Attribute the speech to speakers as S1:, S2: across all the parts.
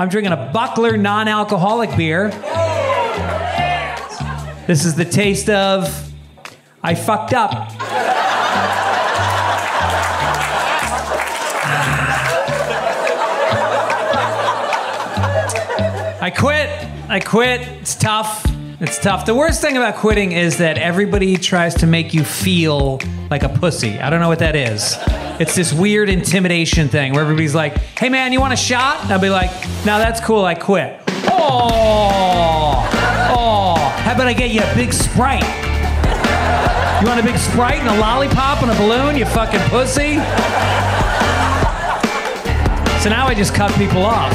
S1: I'm drinking a Buckler non alcoholic beer. This is the taste of I fucked up. I quit. I quit. It's tough. It's tough. The worst thing about quitting is that everybody tries to make you feel like a pussy. I don't know what that is. It's this weird intimidation thing where everybody's like, hey man, you want a shot? And I'll be like, no, that's cool. I quit. Oh, oh, how about I get you a big Sprite? You want a big Sprite and a lollipop and a balloon, you fucking pussy? So now I just cut people off.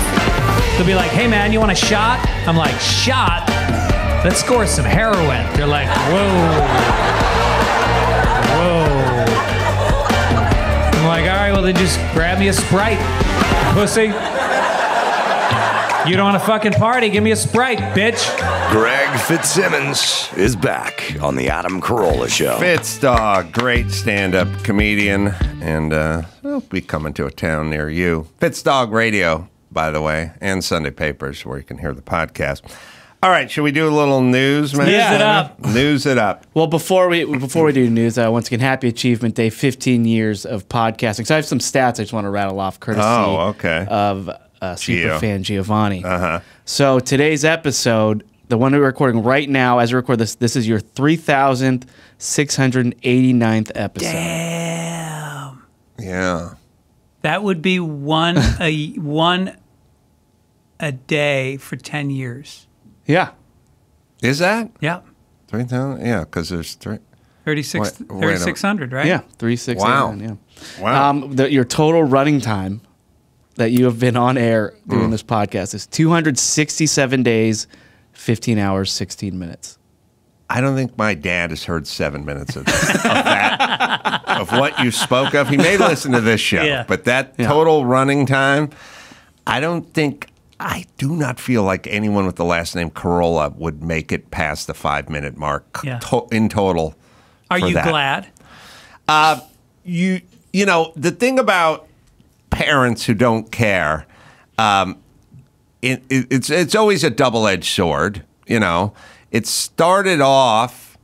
S1: They'll be like, hey man, you want a shot? I'm like, shot? Let's score some heroin. They're like, whoa. Then just grab me a Sprite, pussy. You don't want to fucking party? Give me a Sprite, bitch.
S2: Greg Fitzsimmons is back on the Adam Carolla Show.
S3: Fitz Dog, great stand-up comedian, and uh, he'll be coming to a town near you. Fitz Dog Radio, by the way, and Sunday Papers, where you can hear the podcast. All right, should we do a little news, man?
S1: News it up.
S3: News it up.
S4: Well, before we before we do news, uh, once again, happy Achievement Day, 15 years of podcasting. So I have some stats I just want to rattle off, courtesy
S3: Oh, okay.
S4: of uh,
S3: Gio.
S4: superfan Giovanni. Uh-huh. So today's episode, the one we're recording right now, as we record this, this is your 3,689th episode. Damn.
S3: Yeah.
S5: That would be one a one a day for ten years.
S4: Yeah.
S3: Is that
S5: Yeah.
S3: three thousand? Yeah, because there's three.
S5: 36
S3: Wait, wait
S5: 3600, right?
S4: Yeah, three six.
S3: Wow.
S4: Yeah.
S3: Wow.
S4: Um, the, your total running time that you have been on air
S3: Mm.
S4: this podcast is 267 days, 15 hours, 16 minutes.
S3: I don't think my dad has heard seven minutes of, of that, of what you spoke of. He may listen to this show,
S5: Yeah.
S3: but that total running time, I don't think, I do not feel like anyone with the last name Carolla would make it past the five minute mark
S5: Yeah.
S3: to- in total.
S5: Are you
S3: that.
S5: glad?
S3: You, you know, the thing about parents who don't care, um, it, it, it's it's always a double edged sword. You know, it started off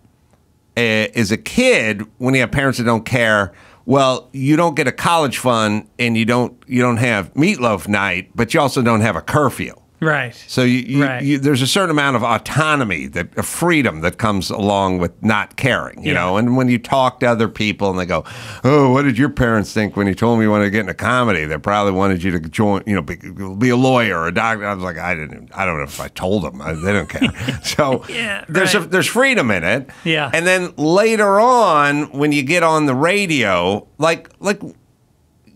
S3: uh, as a kid when you have parents that don't care. Well, you don't get a college fund, and you don't you don't have meatloaf night, but you also don't have a curfew.
S5: Right.
S3: So you, you,
S5: Right.
S3: you, there's a certain amount of autonomy, that of freedom that comes along with not caring, you
S5: Yeah.
S3: know. And when you talk to other people and they go, "Oh, what did your parents think when you told me you wanted to get into comedy?" They probably wanted you to join, you know, be, be a lawyer or a doctor. I was like, I didn't, I don't know if I told them. I, they don't care. so
S5: Yeah,
S3: there's a, there's freedom in it.
S5: Yeah.
S3: And then later on, when you get on the radio, like like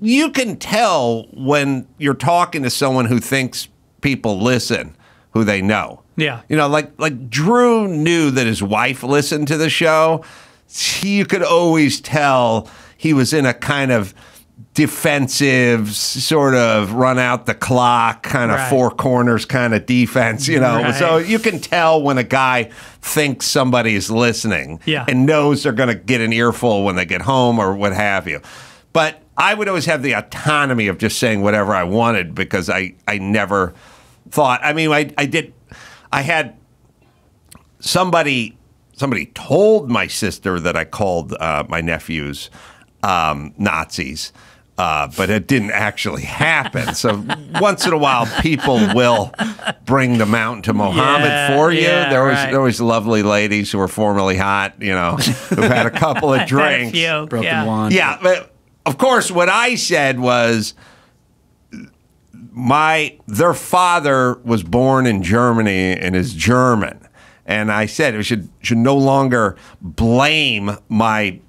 S3: you can tell when you're talking to someone who thinks people listen, who they know.
S5: Yeah.
S3: You know, like like Drew knew that his wife listened to the show. He, you could always tell he was in a kind of defensive sort of run out the clock kind of
S5: Right.
S3: four corners kind of defense, you know.
S5: Right.
S3: So you can tell when a guy thinks somebody's listening
S5: Yeah.
S3: and knows they're going to get an earful when they get home or what have you. But I would always have the autonomy of just saying whatever I wanted because I, I never thought. I mean, I, I did. I had somebody somebody told my sister that I called uh, my nephews um, Nazis. Uh, but it didn't actually happen. So once in a while, people will bring the mountain to Mohammed
S5: Yeah,
S3: for you.
S5: yeah,
S3: there was
S5: right.
S3: there was lovely ladies who were formerly hot, you know, who've had a couple of
S5: Had a
S3: drinks.
S5: few,
S4: Broken
S5: yeah.
S4: wand.
S3: Yeah, but of course, what I said was my their father was born in Germany and is German, and I said we should should no longer blame my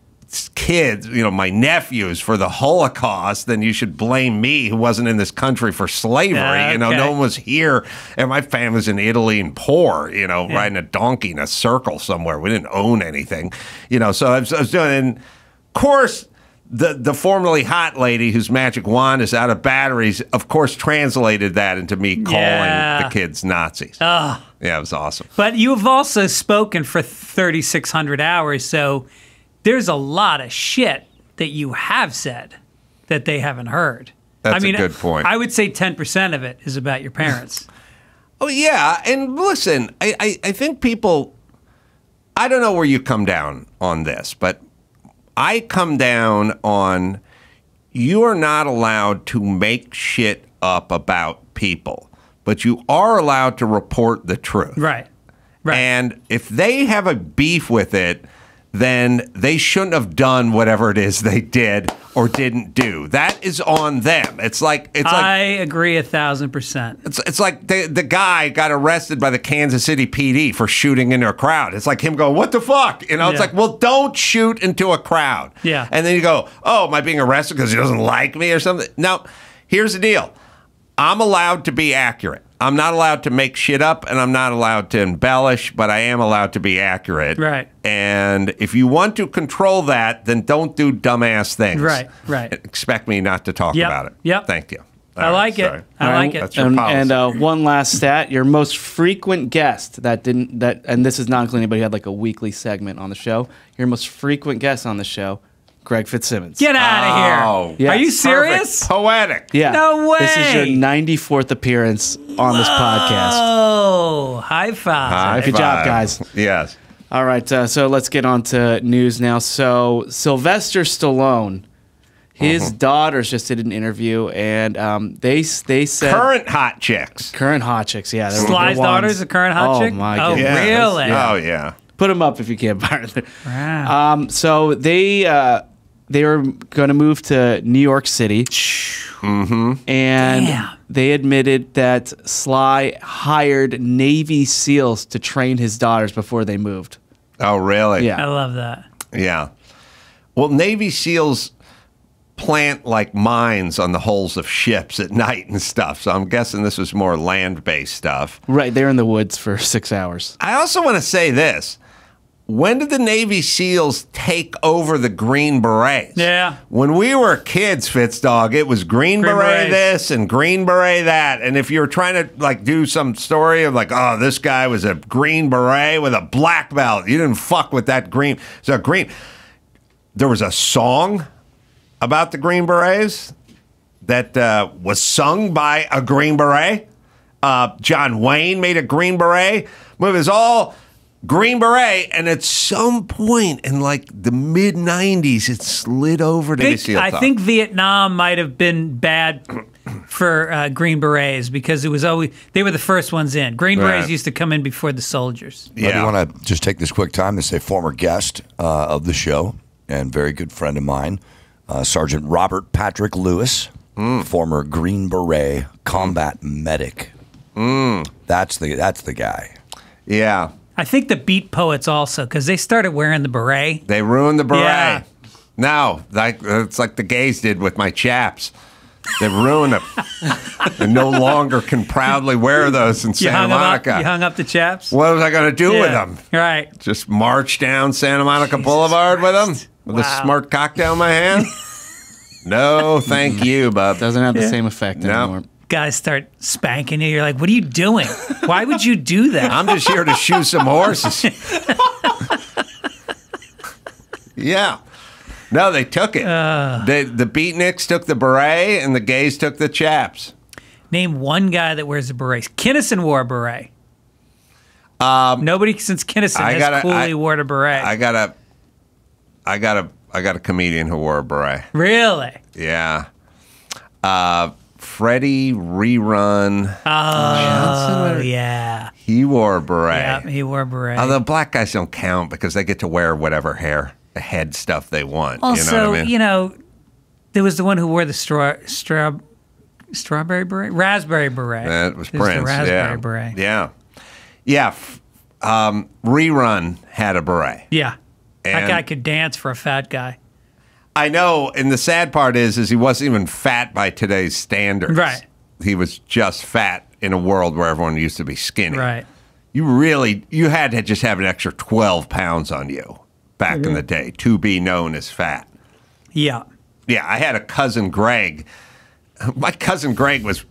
S3: kids, you know, my nephews for the Holocaust, then you should blame me who wasn't in this country for slavery.
S5: Yeah,
S3: You know, no one was here, and my family's in Italy and poor. You know, riding a donkey in a circle somewhere. We didn't own anything. You know, so I was, I was doing. And of course, the the formerly hot lady whose magic wand is out of batteries, of course, translated that into me calling
S5: Yeah.
S3: the kids Nazis. yeah, it was awesome.
S5: But you have also spoken for 3600 hours, so there's a lot of shit that you have said that they haven't heard.
S3: That's
S5: I mean,
S3: a good point.
S5: I would say 10% of it is about your parents.
S3: Oh yeah, and listen, I, I, I think people I don't know where you come down on this, but I come down on you are not allowed to make shit up about people, but you are allowed to report the truth.
S5: right. Right.
S3: And if they have a beef with it, then they shouldn't have done whatever it is they did or didn't do. That is on them. It's like it's like
S5: I agree a thousand percent.
S3: it's, it's like the, the guy got arrested by the Kansas City PD for shooting into a crowd. It's like him going, What the fuck? You know, it's like, Well, don't shoot into a crowd.
S5: Yeah.
S3: And then you go, Oh, am I being arrested because he doesn't like me or something? Now, here's the deal I'm allowed to be accurate. I'm not allowed to make shit up and I'm not allowed to embellish, but I am allowed to be accurate.
S5: Right.
S3: And if you want to control that, then don't do dumbass things.
S5: Right, right.
S3: Expect me not to talk
S5: Yep,
S3: about it.
S5: yep.
S3: Thank you.
S5: I
S3: All right,
S5: like it.
S3: sorry.
S5: I like it.
S3: That's your
S4: and,
S3: policy.
S4: and uh, one last stat: your most frequent guest that didn't that, and this is not including anybody who had like a weekly segment on the show. Your most frequent guest on the show, Greg Fitzsimmons.
S5: Get out of
S3: Oh,
S5: here.
S4: yes.
S5: Are you
S3: Perfect.
S5: serious?
S3: Poetic.
S4: Yeah.
S5: No way.
S4: This is your 94th appearance on this podcast.
S5: Oh, high five.
S3: High
S4: Good job,
S3: five.
S4: guys.
S3: Yes.
S4: All right, uh, so let's get on to news now. So Sylvester Stallone, his
S3: Mm-hmm.
S4: daughters just did an interview, and um, they they said
S3: Current hot chicks.
S4: current hot chicks. Yeah, they're-
S5: Sly's
S4: they're
S5: daughter's a current hot
S4: oh,
S5: chick?
S4: My
S5: Oh,
S4: goodness.
S5: really?
S3: Oh yeah.
S4: Put them up if you can't find them.
S5: Wow.
S4: Um, so they uh, they were going to move to New York City, mm-hmm. and
S5: Damn.
S4: they admitted that Sly hired Navy SEALs to train his daughters before they moved.
S3: Oh really?
S4: Yeah.
S5: I love that.
S3: Yeah. Well, Navy SEALs plant like mines on the hulls of ships at night and stuff. So I'm guessing this was more land-based stuff.
S4: Right, they're in the woods for six hours.
S3: I also want to say this. When did the Navy SEAls take over the Green Berets?
S5: Yeah.
S3: When we were kids, Fitzdog, it was Green,
S5: Green
S3: Beret
S5: Berets.
S3: this and Green Beret that. And if you were trying to like do some story of like, oh, this guy was a Green Beret with a black belt, you didn't fuck with that green. So green. There was a song about the Green Berets that uh, was sung by a Green Beret. Uh, John Wayne made a Green Beret. It was all Green Beret, and at some point in like the mid '90s, it slid over to the SEAL
S5: I
S3: Talk.
S5: think Vietnam might have been bad for uh, Green Berets because it was always they were the first ones in. Green
S3: Right.
S5: Berets used to come in before the soldiers.
S2: I do
S3: Yeah.
S2: want to just take this quick time to say former guest uh, of the show and very good friend of mine, uh, Sergeant Robert Patrick Lewis, former Green Beret combat medic. That's the that's the guy.
S3: Yeah,
S5: I think the Beat Poets also because they started wearing the beret.
S3: they ruined the beret.
S5: Yeah.
S3: No, like it's like the gays did with my chaps. They ruined them. and no longer can proudly wear those in
S5: You
S3: Santa
S5: hung, 'em up,
S3: Monica.
S5: you hung up the chaps.
S3: what was I going to do with them?
S5: Right.
S3: Just march down Santa Monica Boulevard with them with a
S5: Wow.
S3: smart cocktail in my hand? no, thank you, bub.
S4: Doesn't have the same effect
S3: No.
S4: anymore.
S5: Guys start spanking you. You're like, what are you doing? Why would you do that?
S3: I'm just here to shoe some horses. yeah. No, they took it. they, the beatniks took the beret and the gays took the chaps.
S5: Name one guy that wears a beret. Kinnison wore a beret. Nobody since Kinnison
S3: Um, I
S5: has
S3: gotta-
S5: coolly
S3: I-
S5: worn a beret.
S3: I got a I got a I got a comedian who wore a beret.
S5: really?
S3: Yeah. Uh Freddie Rerun.
S5: Oh yeah.
S3: He wore a beret.
S5: Yeah, he wore a beret.
S3: Although black guys don't count because they get to wear whatever hair, the head stuff they want.
S5: also,
S3: you know what I mean?
S5: know, there was the one who wore the straw straw strawberry beret, raspberry beret.
S3: That was
S5: There's
S3: Prince.
S5: The raspberry
S3: yeah.
S5: beret.
S3: Yeah. Yeah. Um, Rerun had a beret.
S5: Yeah. that guy could dance for a fat guy.
S3: I know, and the sad part is, is he wasn't even fat by today's standards.
S5: Right.
S3: He was just fat in a world where everyone used to be skinny.
S5: Right.
S3: You really, you had to just have an extra twelve pounds on you back
S5: Mm-hmm.
S3: in the day to be known as fat.
S5: Yeah.
S3: Yeah, I had a cousin Greg. My cousin Greg was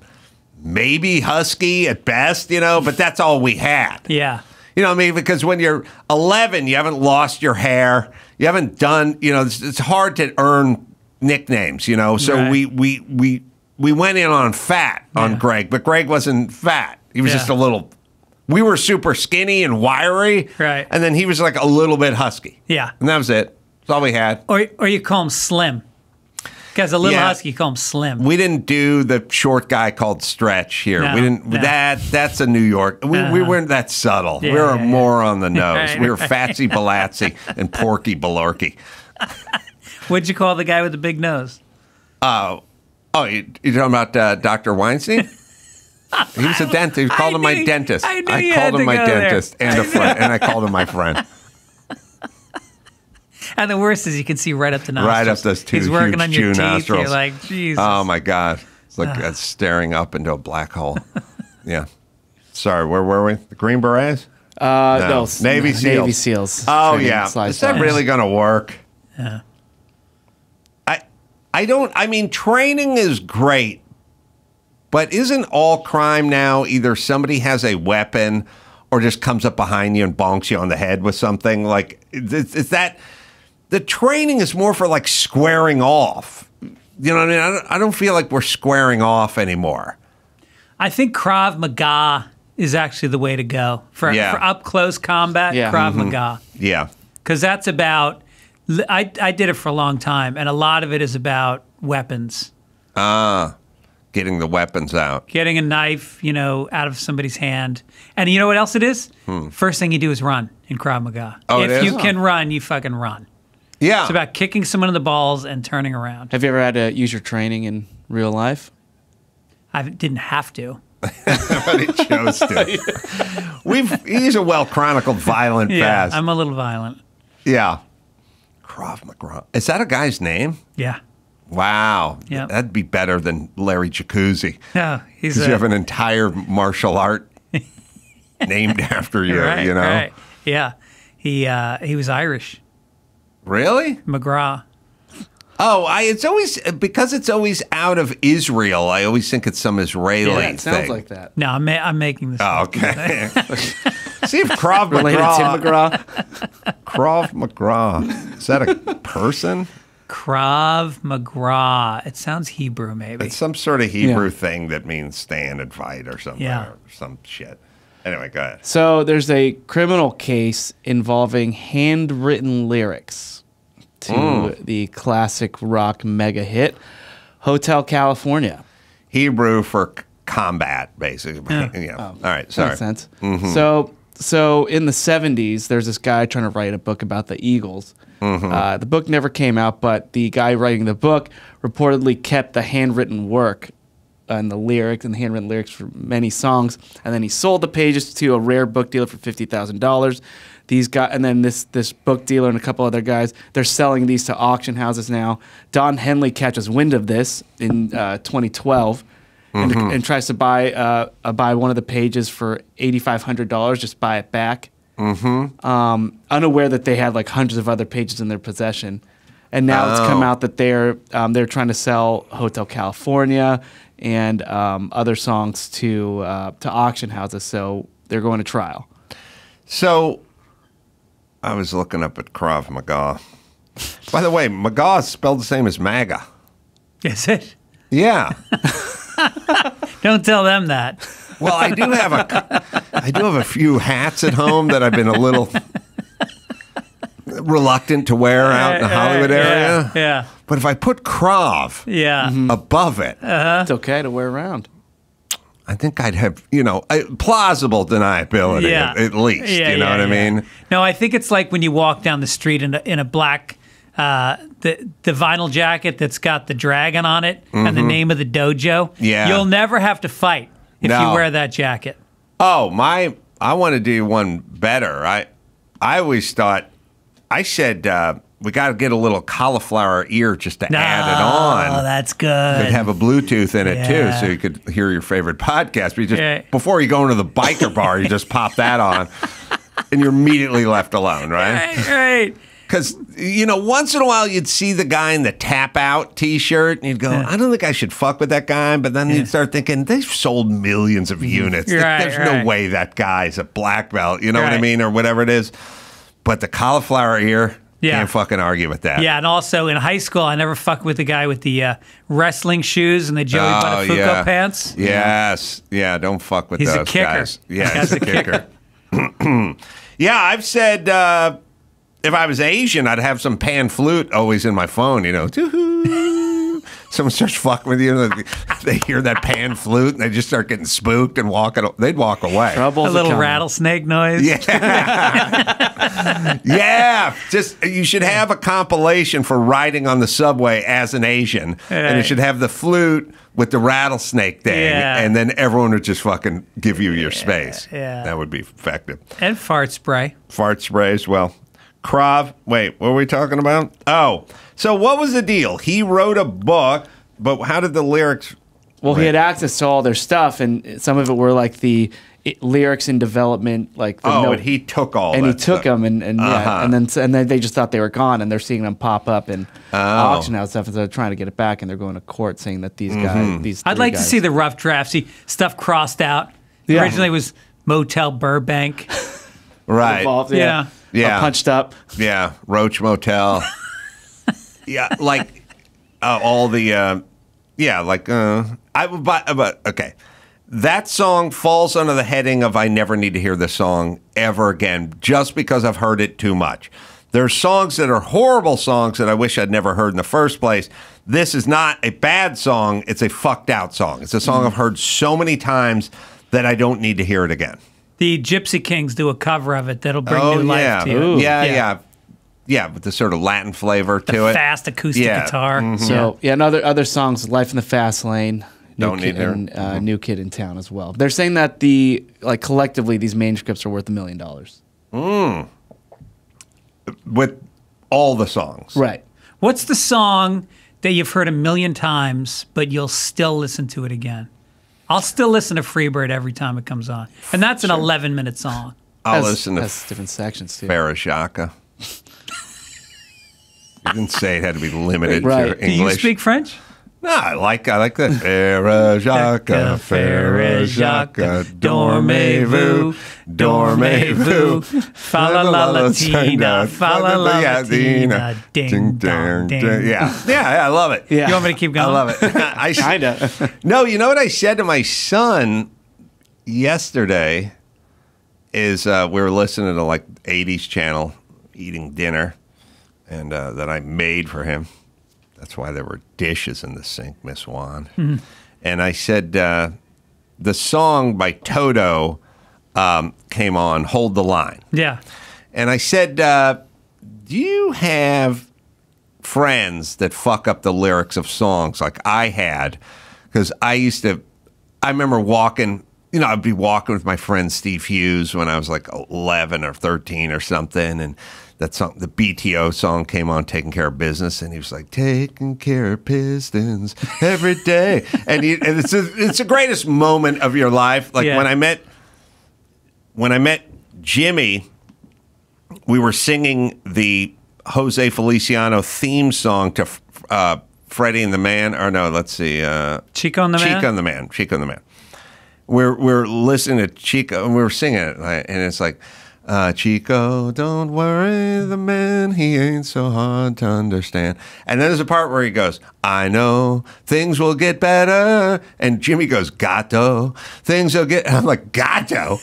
S3: maybe husky at best, you know, but that's all we had.
S5: Yeah.
S3: You know what I mean? Because when you're 11, you haven't lost your hair. You haven't done, you know, it's, it's hard to earn nicknames, you know? So
S5: Right.
S3: we, we, we, we went in on fat on
S5: Yeah.
S3: Greg, but Greg wasn't fat. He was
S5: Yeah.
S3: just a little. We were super skinny and wiry,
S5: Right.
S3: And then he was like a little bit husky,
S5: Yeah.
S3: and that was it. That's all we had.
S5: Or, or you call him Slim. Because a little
S3: Yeah.
S5: husky, you call him Slim.
S3: We didn't do the short guy called Stretch here.
S5: No,
S3: we didn't.
S5: no.
S3: That that's a New York. We, we
S5: Uh-huh.
S3: weren't that subtle.
S5: Yeah,
S3: we were
S5: yeah,
S3: more on the nose.
S5: Right,
S3: we were
S5: right.
S3: Fatsy Balatzy and Porky Balarky.
S5: What'd you call the guy with the big nose?
S3: Oh, you, you talking about uh, Dr. Weinstein? He was a dentist. We called
S5: I
S3: him my dentist.
S5: I knew you
S3: called him my
S5: go there.
S3: dentist and a friend, and I called him my friend.
S5: And the worst is you can see right up the nostrils.
S3: Right up those two
S5: He's working
S3: huge
S5: on your
S3: Jew
S5: teeth.
S3: nostrils.
S5: You're like, Jesus.
S3: Oh my God! It's like that's staring up into a black hole. yeah. Sorry, where were we? The Green Berets?
S4: Uh,
S3: No.
S4: no, s-
S3: Navy Seals.
S4: Navy SEALs.
S3: Oh
S4: Training
S3: yeah, is that
S4: stars.
S3: really going to work?
S5: Yeah.
S3: I I don't. I mean, training is great, but isn't all crime now either somebody has a weapon or just comes up behind you and bonks you on the head with something? Like, is, is that the training is more for like squaring off? You know what I mean? I don't, I don't feel like we're squaring off anymore.
S5: I think Krav Maga is actually the way to go for,
S3: Yeah.
S5: for up close combat.
S4: Yeah.
S5: Krav Maga,
S3: Yeah.
S5: because that's about. I I did it for a long time, and a lot of it is about weapons. Ah.
S3: Getting the weapons out.
S5: Getting a knife, you know, out of somebody's hand, and you know what else it is? First thing you do is run in Krav Maga.
S3: Hmm. Oh,
S5: if
S3: it is?
S5: you can run, you fucking run.
S3: Yeah.
S5: It's about kicking someone in the balls and turning around.
S4: Have you ever had to use your training in real life?
S5: I didn't have to.
S3: but he chose to. We've he's a well chronicled violent
S5: Yeah,
S3: past.
S5: I'm a little violent.
S3: yeah. Krav Maga. Is that a guy's name?
S5: Yeah.
S3: Wow.
S5: Yeah.
S3: That'd be better than Larry Jacuzzi.
S5: No, he's
S3: Because
S5: a,
S3: you have an entire martial art named after you,
S5: right,
S3: you know?
S5: right. Yeah. He uh, he was Irish.
S3: Really?
S5: McGraw.
S3: Oh, I it's always because it's always out of Israel. I always think it's some Israeli
S4: Yeah, it sounds
S3: thing.
S4: like that.
S5: No, I'm, ma- I'm making this.
S3: Oh, okay. See if Krav
S4: Related
S3: McGraw,
S4: to McGraw.
S3: Krav McGraw. Is that a person?
S5: Krav McGraw. It sounds Hebrew, maybe.
S3: It's some sort of Hebrew
S4: Yeah.
S3: thing that means stand and fight or something.
S5: Yeah.
S3: Or some shit. Anyway, go ahead.
S4: So there's a criminal case involving handwritten lyrics to
S3: Hmm.
S4: the classic rock mega hit Hotel California.
S3: Hebrew for combat, basically.
S5: Yeah.
S3: Yeah. All right. Sorry.
S4: Makes sense. So, so in the '70s, there's this guy trying to write a book about the Eagles. Uh, the book never came out, but the guy writing the book reportedly kept the handwritten work and the lyrics and the handwritten lyrics for many songs, and then he sold the pages to a rare book dealer for fifty thousand dollars. These guys, and then this this book dealer and a couple other guys, they're selling these to auction houses now. Don Henley catches wind of this in uh, 2012 and, and tries to buy uh, uh, buy one of the pages for eighty five hundred dollars. Just buy it back. Mm-hmm. Um, unaware that they had like hundreds of other pages in their possession, and now it's come
S3: Oh.
S4: out that they're um, they're trying to sell Hotel California and um, other songs to uh, to auction houses. So they're going to trial.
S3: So I was looking up at Krav Maga. By the way, Maga is spelled the same as MAGA.
S5: Is it?
S3: Yeah.
S5: Don't tell them that.
S3: Well, I do have a, I do have a few hats at home that I've been a little reluctant to wear out in the Hollywood
S5: Yeah,
S3: area.
S5: Yeah.
S3: But if I put Krav
S5: Yeah.
S3: above it,
S4: It's okay to wear around.
S3: I think I'd have, you know, a plausible deniability
S5: Yeah.
S3: at, at least.
S5: Yeah,
S3: you know
S5: yeah,
S3: what I
S5: yeah.
S3: mean?
S5: No, I think it's like when you walk down the street in a, in a black uh, the the vinyl jacket that's got the dragon on it and the name of the dojo.
S3: Mm-hmm. Yeah.
S5: You'll never have to fight if
S3: No.
S5: you wear that jacket.
S3: Oh, my! I want to do one better. I, I always thought, I said uh, we got to get a little cauliflower ear just to add it on.
S5: Oh, that's good.
S3: It'd have a Bluetooth in it too, so you could hear your favorite podcast. But you just
S5: Yeah.
S3: before you go into the biker bar, you just pop that on, and you're immediately left alone, right?
S5: right, right.
S3: Because you know, once in a while you'd see the guy in the tap out T-shirt, and you'd go, "I don't think I should fuck with that guy." But then you'd start thinking, "They've sold millions of units.
S5: Mm-hmm. Right,
S3: There's
S5: right.
S3: no way that guy's a black belt." You know what I mean, or whatever it is. But the cauliflower ear,
S5: Yeah.
S3: Can't fucking argue with that.
S5: Yeah, and also in high school, I never fucked with the guy with the uh, wrestling shoes and the Joey
S3: Oh,
S5: Buttafuoco
S3: yeah.
S5: pants.
S3: Yes. Yeah, don't fuck with
S5: He's a
S3: those
S5: kicker.
S3: guys. Yeah, he's a
S5: kicker.
S3: yeah, I've said uh, if I was Asian, I'd have some pan flute always in my phone, you know. Doo-hoo. Someone starts fucking with you, and they hear that pan flute, and they just start getting spooked and walking. They'd walk away.
S4: Troubles
S5: A little
S4: coming.
S5: rattlesnake noise.
S3: Yeah. yeah. Just you should have a compilation for riding on the subway as an Asian. And it should have the flute with the rattlesnake thing.
S5: Yeah.
S3: And then everyone would just fucking give you your space.
S5: yeah.
S3: That would be effective.
S5: And fart spray.
S3: Fart sprays, well. Krav, wait, what were we talking about? Oh, so what was the deal? He wrote a book, but how did the lyrics
S4: Well, he had access to all their stuff, and some of it were like the it, lyrics in development, like the
S3: Oh,
S4: note-
S3: and he took all
S4: and he took
S3: stuff.
S4: them, and, and
S3: Uh-huh.
S4: yeah, and then and then they just thought they were gone, and they're seeing them pop up and
S3: Oh.
S4: auction house stuff, and they're trying to get it back, and they're going to court saying that these
S3: Mm-hmm.
S4: guys, these.
S5: I'd
S4: three
S5: like to see the rough draft. See stuff crossed out.
S4: Yeah.
S5: Originally it was Motel Burbank.
S3: Right.
S4: involved,
S5: Yeah.
S4: yeah,
S3: Yeah.
S4: All punched up.
S3: Yeah, Roach Motel. yeah, like uh, all the uh, yeah, like uh, I but, but okay. That song falls under the heading of I never need to hear this song ever again just because I've heard it too much. There's songs that are horrible songs that I wish I'd never heard in the first place. This is not a bad song, it's a fucked out song. It's a song I've heard so many times that I don't need to hear it again.
S5: the Gypsy Kings do a cover of it that'll bring
S3: oh
S5: new life to you.
S3: Ooh. yeah, yeah. Yeah, with the sort of Latin flavor
S5: The
S3: to it.
S5: fast acoustic
S3: Yeah.
S5: guitar. Mm-hmm.
S4: So yeah, and other other songs, "Life in the Fast Lane." New
S3: Don't
S4: kid,
S3: need her.
S4: and, uh, mm-hmm. new kid in town as well. They're saying that the like collectively these manuscripts are worth a million dollars. Mm.
S3: with all the songs.
S4: Right.
S5: What's the song that you've heard a million times, but you'll still listen to it again? I'll still listen to Freebird every time it comes on. And that's an 11 minute song.
S3: I'll
S4: Has-
S3: listen to
S4: has different sections too.
S3: Farah Shaka. You didn't say it had to be limited
S4: Right.
S3: to English.
S5: Do you speak French?
S3: No, I like I like that. Farah Shaka, Farah Shaka, dormez-vous, dormez-vous,
S5: Fa la la latina, fa la la latina, ding dong, ding.
S3: Yeah, yeah, I love it.
S4: Yeah.
S5: You want me to keep going?
S3: I love it. I s-
S4: Kinda.
S3: No, you know what I said to my son yesterday is uh, we were listening to like 80s channel eating dinner and uh, that I made for him. That's why there were dishes in the sink, Miss Juan.
S5: Mm-hmm.
S3: And I said uh, the song by Toto um, came on, Hold the Line.
S5: Yeah.
S3: And I said, uh, Do you have friends that fuck up the lyrics of songs like I had? Because I used to, I remember walking, you know, I'd be walking with my friend Steve Hughes when I was like 11 or 13 or something. And that song, the BTO song came on, Taking Care of Business. And he was like, Taking care of Pistons every day. and, he, and it's, a, it's the greatest moment of your life. Like
S5: Yeah.
S3: when I met, when I met Jimmy, we were singing the Jose Feliciano theme song to uh, Freddie and the Man, or no, let's see, uh,
S5: Chico and the Man?
S3: Chico and the Man, Chico and the Man. We're we're listening to Chico and we were singing it, and it's like. Uh, Chico, don't worry, the man, he ain't so hard to understand. And then there's a part where he goes, I know things will get better. And Jimmy goes, Gato, things will get. I'm like, Gato?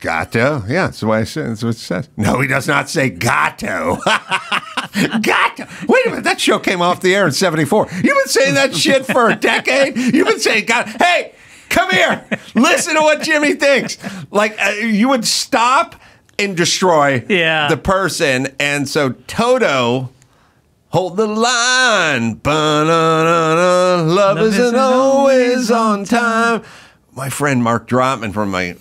S3: Gato. Yeah, that's why I said that's what it says. No, he does not say gato. gato. Wait a minute, that show came off the air in 74. You've been saying that shit for a decade? You've been saying gato. Hey, come here. Listen to what Jimmy thinks. Like, uh, you would stop and destroy
S5: Yeah.
S3: the person. And so Toto. Hold the line. Ba-na-na-na. Love, isn't always on time. My friend Mark Drotman from my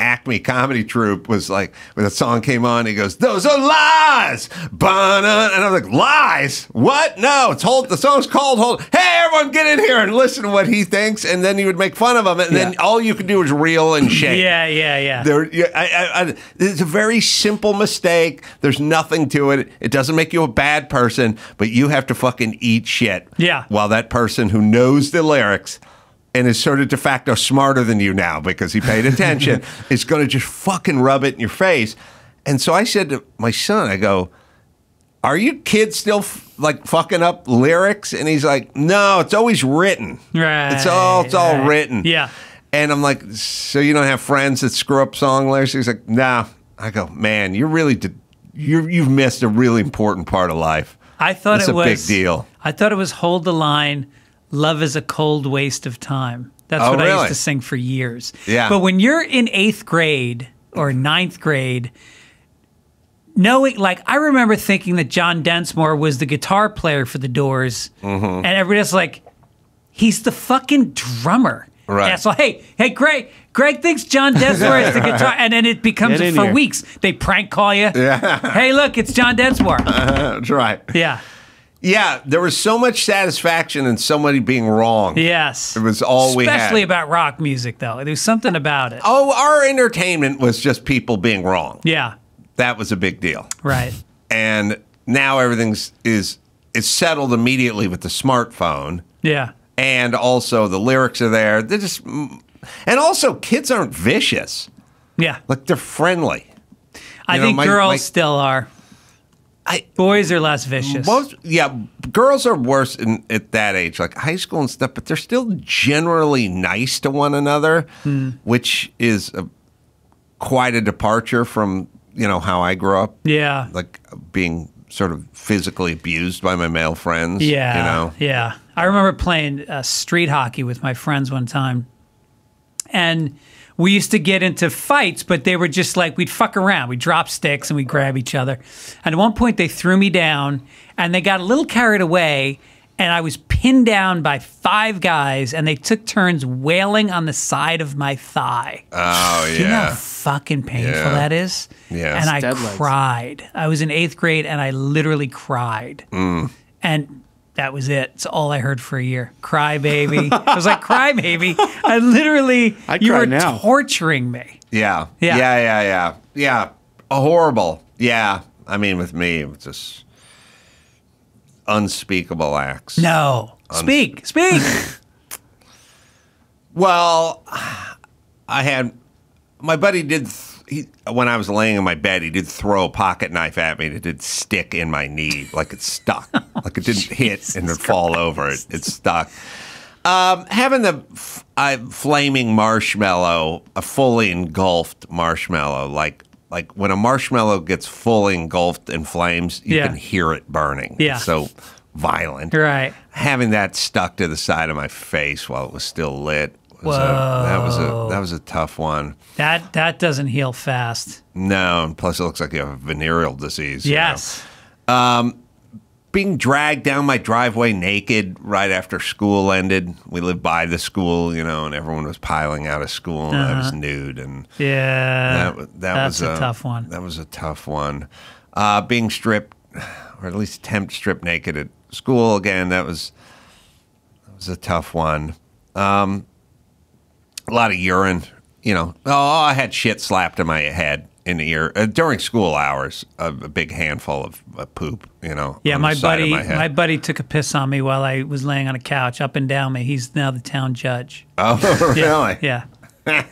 S3: Acme comedy troupe was like, when the song came on, he goes, Those are lies. Ba-na. And I'm like, Lies? What? No, it's hold. The song's called Hold. Hey, everyone, get in here and listen to what he thinks. And then he would make fun of him. And then all you could do was reel and shake.
S5: Yeah, yeah, yeah.
S3: There, yeah, I, I, I, it's a very simple mistake. There's nothing to it. It doesn't make you a bad person, but you have to fucking eat shit.
S5: Yeah.
S3: While that person who knows the lyrics and is sort of de facto smarter than you now because he paid attention is going to just fucking rub it in your face. And so I said to my son, I go, are you kids still f- like fucking up lyrics? And he's like, no, it's always written.
S5: Right,
S3: It's all it's all
S5: right.
S3: written.
S5: Yeah.
S3: And I'm like, so you don't have friends that screw up song lyrics? He's like, nah. I go, man, you're really you you've missed a really important part of life.
S5: I thought
S3: That's
S5: it
S3: a
S5: was
S3: big deal.
S5: I thought it was hold the line, love is a cold waste of time. That's
S3: Oh,
S5: what I used to sing for years.
S3: Yeah.
S5: But when you're in eighth grade or ninth grade, knowing like I remember thinking that John Densmore was the guitar player for the Doors,
S3: Mm-hmm.
S5: and everybody's like, he's the fucking drummer.
S3: Right.
S5: And so hey, hey, Greg, Greg thinks John Densmore is the guitar, and then it becomes
S4: Get
S5: for
S4: here.
S5: weeks. They prank call you.
S3: Yeah.
S5: Hey, look, it's John Densmore.
S3: That's right.
S5: yeah.
S3: Yeah, there was so much satisfaction in somebody being wrong.
S5: Yes.
S3: It was all we had.
S5: Especially about rock music, though. There was something about it.
S3: Oh, our entertainment was just people being wrong.
S5: Yeah.
S3: That was a big deal.
S5: Right.
S3: And now everything's is is settled immediately with the smartphone.
S5: Yeah.
S3: and also the lyrics are there. They're just, mm, and also kids aren't vicious.
S5: Yeah.
S3: Like they're friendly.
S5: I
S3: You know,
S5: think
S3: my-
S5: girls
S3: my-
S5: still are.
S3: I
S5: Boys are less vicious.
S3: most yeah, girls are worse in, at that age, like high school and stuff. But they're still generally nice to one another,
S5: Hmm.
S3: which is a, quite a departure from you know how I grew up.
S5: yeah.
S3: like being sort of physically abused by my male friends.
S5: Yeah.
S3: you know.
S5: Yeah. I remember playing uh, street hockey with my friends one time. And we used to get into fights, but they were just like, we'd fuck around. We'd drop sticks and we'd grab each other. And at one point, they threw me down and they got a little carried away. And I was pinned down by five guys and they took turns wailing on the side of my thigh.
S3: Oh
S5: Do you know how
S3: yeah.
S5: fucking painful
S3: Yeah.
S5: that is?
S3: Yeah.
S5: And I
S4: Dead legs.
S5: cried. I was in eighth grade and I literally cried.
S3: Mm.
S5: And that was it. It's all I heard for a year. Cry baby. I was like, cry baby. I literally,
S4: I
S5: you were
S4: now.
S5: torturing me.
S3: Yeah.
S5: Yeah.
S3: Yeah. Yeah. Yeah. Yeah. A horrible. Yeah. I mean, with me, it was just unspeakable acts.
S5: No. Speak, speak.
S3: Well, I had my buddy did. He, when I was laying in my bed, he did throw a pocket knife at me. and It did stick in my knee, like it stuck, like it didn't hit and it fall over. It, it stuck. Um, having the f- uh, flaming marshmallow, a fully engulfed marshmallow, like like when a marshmallow gets fully engulfed in flames, you
S5: Yeah.
S3: can hear it burning.
S5: Yeah.
S3: It's so violent.
S5: right.
S3: Having that stuck to the side of my face while it was still lit was a, that was a that was a tough one.
S5: That that doesn't heal fast.
S3: No, and plus it looks like you have a venereal disease. you know.
S5: Yes.
S3: being dragged down my driveway naked right after school ended. We lived by the school, you know, and everyone was piling out of school, and I was nude, and
S5: Yeah.
S3: that that
S5: Uh-huh.
S3: was
S5: a tough one.
S3: That was a tough one. Uh, being stripped, or at least attempt stripped naked at school again. That was that was a tough one. Um, a lot of urine. You know, oh, I had shit slapped in my head in the ear uh, during school hours. A, a big handful of uh, poop. You know.
S5: Yeah, my
S3: the side of
S5: buddy,
S3: my,
S5: my buddy took a piss on me while I was laying on a couch, up and down me. He's now the town judge.
S3: Oh, really?
S5: Yeah.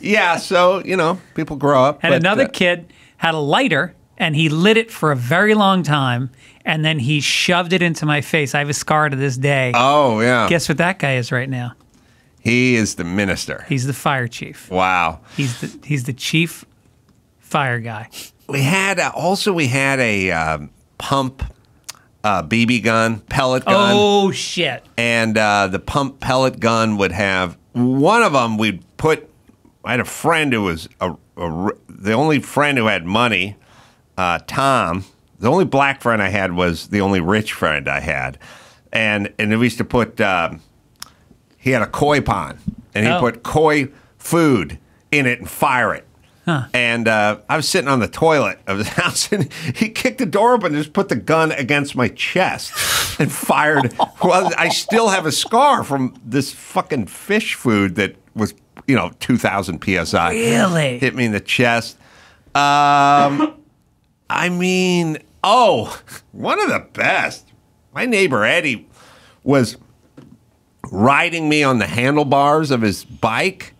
S3: Yeah. So you know, people grow up.
S5: And
S3: but,
S5: another
S3: uh,
S5: kid had a lighter and he lit it for a very long time and then he shoved it into my face. I have a scar to this day.
S3: Oh yeah.
S5: Guess what that guy is right now?
S3: He is the minister.
S5: He's the fire chief.
S3: Wow.
S5: He's the he's the chief fire guy.
S3: We had uh, also we had a um, pump uh, BB gun, pellet gun,
S5: Oh shit.
S3: and uh, the pump pellet gun would have one of them. We'd put. I had a friend who was a, a the only friend who had money. Uh, Tom, the only black friend I had was the only rich friend I had, and and we used to put. Um, he had a koi pond, and he
S5: Oh.
S3: put koi food in it and fire it. And uh, I was sitting on the toilet of his house, and he kicked the door open and just put the gun against my chest and fired. well, I still have a scar from this fucking fish food that was, you know, 2,000 psi.
S5: Really?
S3: Hit me in the chest. Um, I mean, oh, one of the best. My neighbor Eddie was riding me on the handlebars of his bike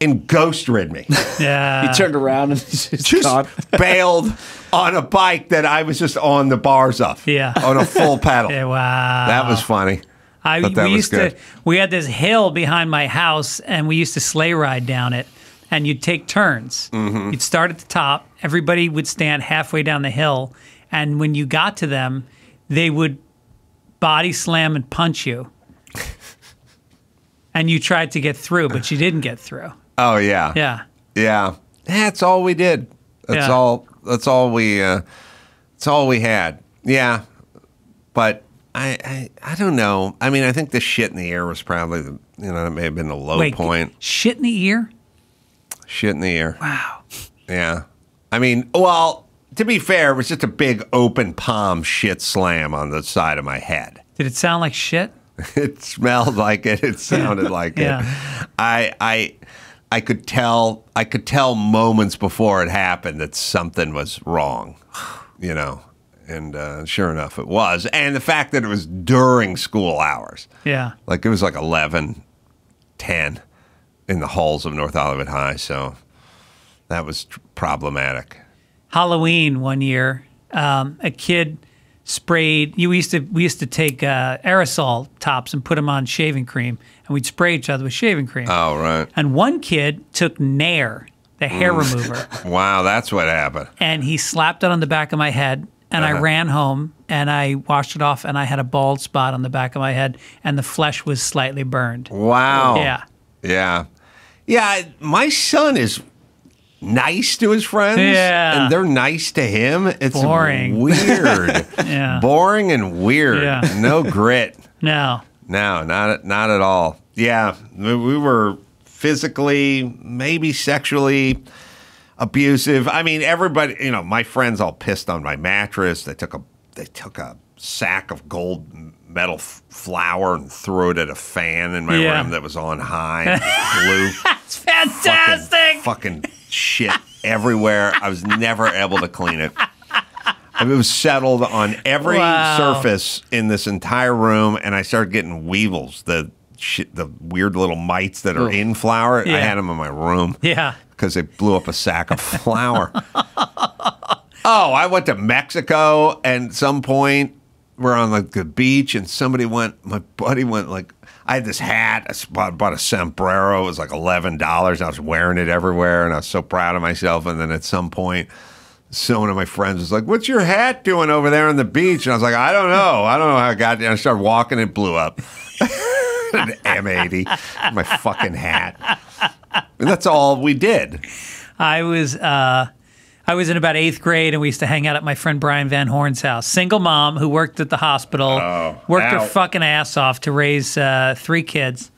S3: and ghost rid me.
S5: Yeah.
S4: He turned around and he's just
S3: just bailed on a bike that I was just on the bars of.
S5: Yeah.
S3: On a full pedal.
S5: Yeah, wow.
S3: That was funny.
S5: I
S3: Thought that
S5: we
S3: was
S5: used
S3: good.
S5: to we had this hill behind my house and we used to sleigh ride down it and you'd take turns.
S3: Mm-hmm.
S5: You'd start at the top, everybody would stand halfway down the hill and when you got to them, they would body slam and punch you. And you tried to get through, but you didn't get through.
S3: Oh yeah.
S5: Yeah.
S3: Yeah. That's all we did. That's
S5: Yeah.
S3: all that's all we uh that's all we had. Yeah. But I, I I don't know. I mean, I think the shit in the air was probably the you know, it may have been the low
S5: Wait,
S3: point.
S5: shit in the ear?
S3: Shit in the air.
S5: Wow.
S3: Yeah. I mean, well, to be fair, it was just a big open palm shit slam on the side of my head.
S5: Did it sound like shit?
S3: It smelled like it. It sounded like
S5: Yeah.
S3: it. I I I could tell I could tell moments before it happened that something was wrong. You know. And uh, sure enough, it was. And the fact that it was during school hours.
S5: Yeah.
S3: Like it was like 11, 10 in the halls of North Hollywood High. So that was problematic.
S5: Halloween one year, um, a kid sprayed. You used to we used to take uh, aerosol tops and put them on shaving cream, and we'd spray each other with shaving cream.
S3: Oh, right.
S5: and one kid took Nair, the hair
S3: Mm.
S5: remover,
S3: Wow, that's what happened.
S5: and he slapped it on the back of my head. And I
S3: Uh-huh.
S5: ran home and I washed it off, and I had a bald spot on the back of my head, and the flesh was slightly burned.
S3: Wow.
S5: Yeah.
S3: Yeah. Yeah. My son is nice to his friends.
S5: Yeah.
S3: And they're nice to him. It's
S5: Boring.
S3: weird.
S5: Yeah.
S3: Boring and weird.
S5: Yeah.
S3: No grit.
S5: No.
S3: No, not not at all. Yeah, we we were physically, maybe sexually abusive. I mean, everybody, you know, my friends all pissed on my mattress. They took a they took a sack of gold metal f- flour and threw it at a fan in my
S5: Yeah.
S3: room that was on high. and blew
S5: It's fantastic.
S3: fucking shit everywhere. I was never able to clean it. I mean, It was settled on every
S5: Wow.
S3: surface in this entire room, and I started getting weevils, the shit, the weird little mites that are in flour. I had them in my room
S5: Yeah.
S3: because they blew up a sack of flour. oh, I went to Mexico, and some point we're on like the beach, and somebody went. My buddy went like. I had this hat. i bought, bought a sombrero. It was like eleven dollars. I was wearing it everywhere, and I was so proud of myself. And then at some point, so one of my friends was like, "What's your hat doing over there on the beach?" And I was like, "I don't know. I don't know how I got there." I started walking. It blew up. An M80, my fucking hat. And that's all we did.
S5: I was uh, I was in about eighth grade, and we used to hang out at my friend Brian Van Horn's house. Single mom who worked at the hospital, worked her fucking ass off to raise uh, three kids,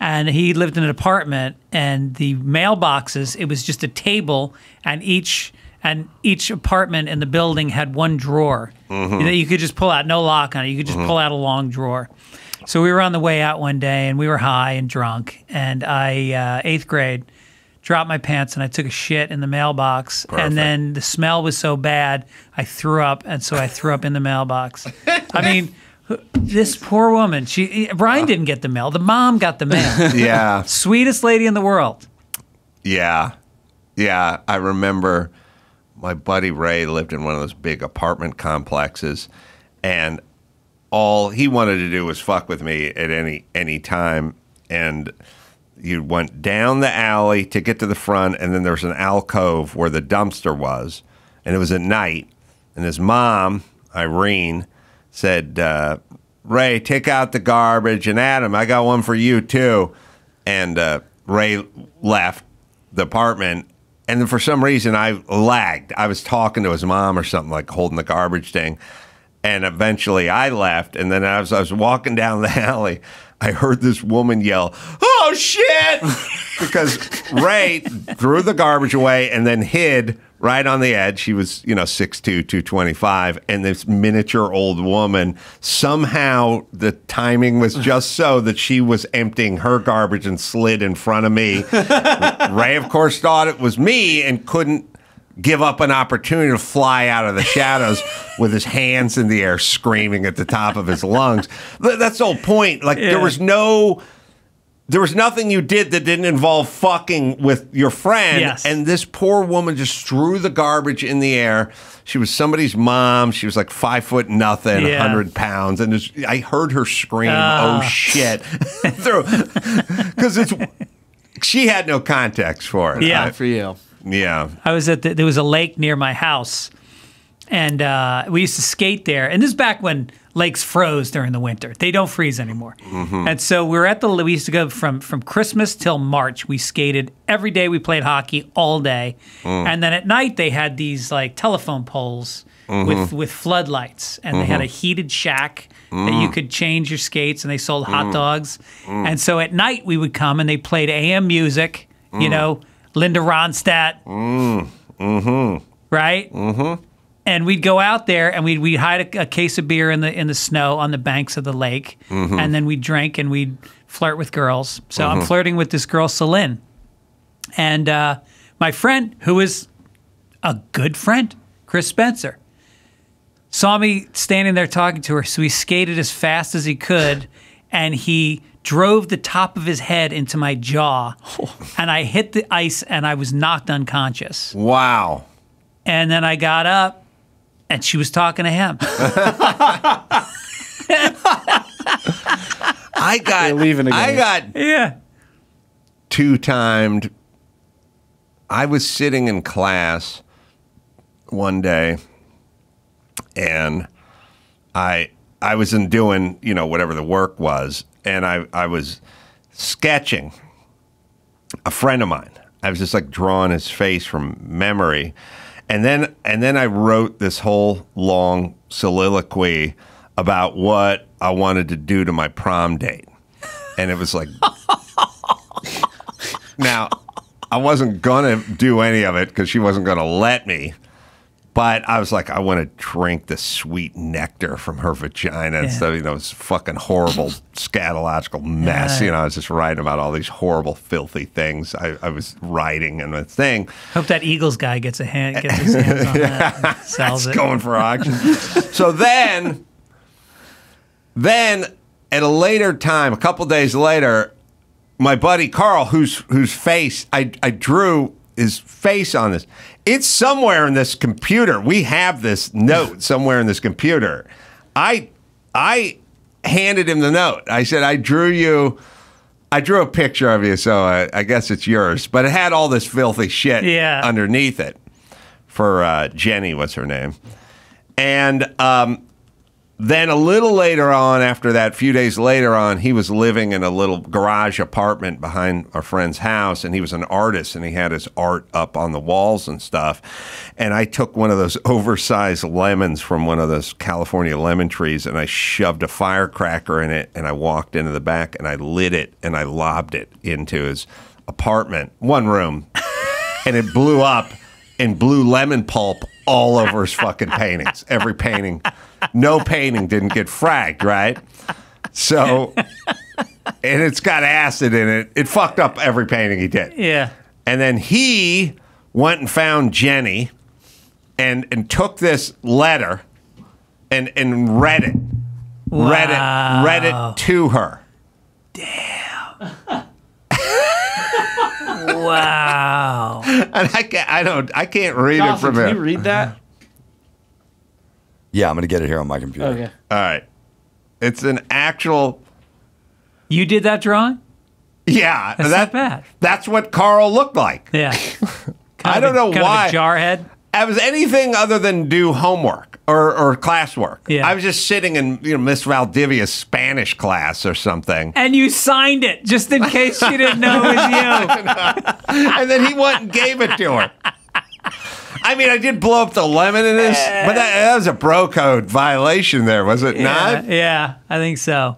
S5: and he lived in an apartment. And the mailboxes, it was just a table, and each and each apartment in the building had one drawer that you could just pull out, no lock on it. You could just pull out a long drawer. So we were on the way out one day, and we were high and drunk, and I uh, eighth grade dropped my pants and I took a shit in the mailbox. And then the smell was so bad, I threw up. And so I threw up in the mailbox. I mean, this poor woman, she Brian uh. didn't get the mail. The mom got the mail.
S3: Yeah.
S5: Sweetest lady in the world.
S3: Yeah. Yeah. I remember my buddy Ray lived in one of those big apartment complexes and all he wanted to do was fuck with me at any any time and you went down the alley to get to the front and then there was an alcove where the dumpster was and it was at night. And his mom irene said uh, ray take out the garbage and adam i got one for you too. And uh, ray left the apartment and then for some reason i lagged. I was talking to his mom or something like holding the garbage thing. And eventually I left. And then as I was walking down the alley, I heard this woman yell, Oh shit! because Ray threw the garbage away and then hid right on the edge. She was, you know, 6'2, 225. And this miniature old woman, somehow the timing was just so that she was emptying her garbage and slid in front of me. Ray, of course, thought it was me and couldn't give up an opportunity to fly out of the shadows with his hands in the air screaming at the top of his lungs. That's the whole point. Like
S5: Yeah.
S3: there was no there was nothing you did that didn't involve fucking with your friend.
S5: Yes.
S3: And this poor woman just threw the garbage in the air. She was somebody's mom. She was like five foot nothing,
S5: Yeah.
S3: 100 pounds. And just, I heard her scream,
S5: Ah.
S3: oh shit. Because it's, she had no context for it.
S5: Yeah.
S3: I-
S4: for you.
S3: Yeah.
S5: I was at the, there was a lake near my house, and uh, we used to skate there. And this is back when lakes froze during the winter. They don't freeze anymore. Mm-hmm. And so we were at the. We used to go from from Christmas till March. We skated every day. We played hockey all day, mm. and then at night they had these like telephone poles. With, mm-hmm. with floodlights and they had a mm-hmm. heated shack that you mm. could change your skates and they sold hot mm. dogs and so at night we would come and they played AM music you know Linda Ronstadt right? Mm-hmm. And we'd go out there and we'd we'd hide a, a case of beer in the in the snow on the banks of the lake, and then we'd drink and we'd flirt with girls. So I'm flirting with this girl, Celine, and uh, my friend, who is a good friend, Chris Spencer, saw me standing there talking to her. So he skated as fast as he could, and he drove the top of his head into my jaw, and I hit the ice and I was knocked unconscious.
S3: Wow.
S5: And then I got up and she was talking to him.
S3: I got,
S4: You're leaving again.
S3: I got
S5: yeah.
S3: two timed. I was sitting in class one day and I I wasn't doing, you know, whatever the work was, and I, I was sketching a friend of mine. I was just like drawing his face from memory. And then and then I wrote this whole long soliloquy about what I wanted to do to my prom date. And it was like now, I wasn't gonna do any of it because she wasn't gonna let me. But I was like, I want to drink the sweet nectar from her vagina
S5: Yeah.
S3: instead of, you know, this fucking horrible scatological mess.
S5: Yeah.
S3: You know, I was just writing about all these horrible, filthy things I, I was writing and the thing.
S5: Hope that Eagles guy gets a hand gets his hands on that. Sells
S3: It's
S5: it.
S3: going for auction. so then, then at a later time, a couple days later, my buddy Carl, whose whose face I I drew his face on this. It's somewhere in this computer. We have this note somewhere in this computer. I I handed him the note. I said I drew you. I drew a picture of you, so I, I guess it's yours. But it had all this filthy shit
S5: Yeah.
S3: underneath it. For uh, Jenny what's her name, and um, then a little later on, after that, a few days later on, he was living in a little garage apartment behind our friend's house, and he was an artist, and he had his art up on the walls and stuff. And I took one of those oversized lemons from one of those California lemon trees, and I shoved a firecracker in it, and I walked into the back, and I lit it, and I lobbed it into his apartment, one room, and it blew up and blew lemon pulp all over his fucking paintings. Every painting, no painting didn't get fragged, right? So, and it's got acid in it. It fucked up every painting he did.
S5: Yeah.
S3: And then he went and found Jenny and and took this letter and and read it. Read it read it to her.
S5: Wow.
S3: And I can't, I don't I can't read it
S4: Dawson,
S3: from
S4: can
S3: here.
S4: you read that?
S2: Yeah, I'm gonna get it here on my computer.
S4: Okay.
S3: All right. It's an actual
S5: You did that drawing?
S3: Yeah,
S5: That's
S3: that-
S5: not bad.
S3: That's what Carl looked like.
S5: Yeah.
S3: I don't
S5: a-
S3: know
S5: kind
S3: why.
S5: Of a jarhead.
S3: I was anything other than do homework or, or classwork.
S5: Yeah.
S3: I was just sitting in you know Miss Valdivia's Spanish class or something,
S5: And you signed it just in case she didn't know it was you.
S3: and then he went and gave it to her. I mean, I did blow up the lemon in this, but that, that was a bro code violation there, was it
S5: Yeah,
S3: not?
S5: yeah, I think so.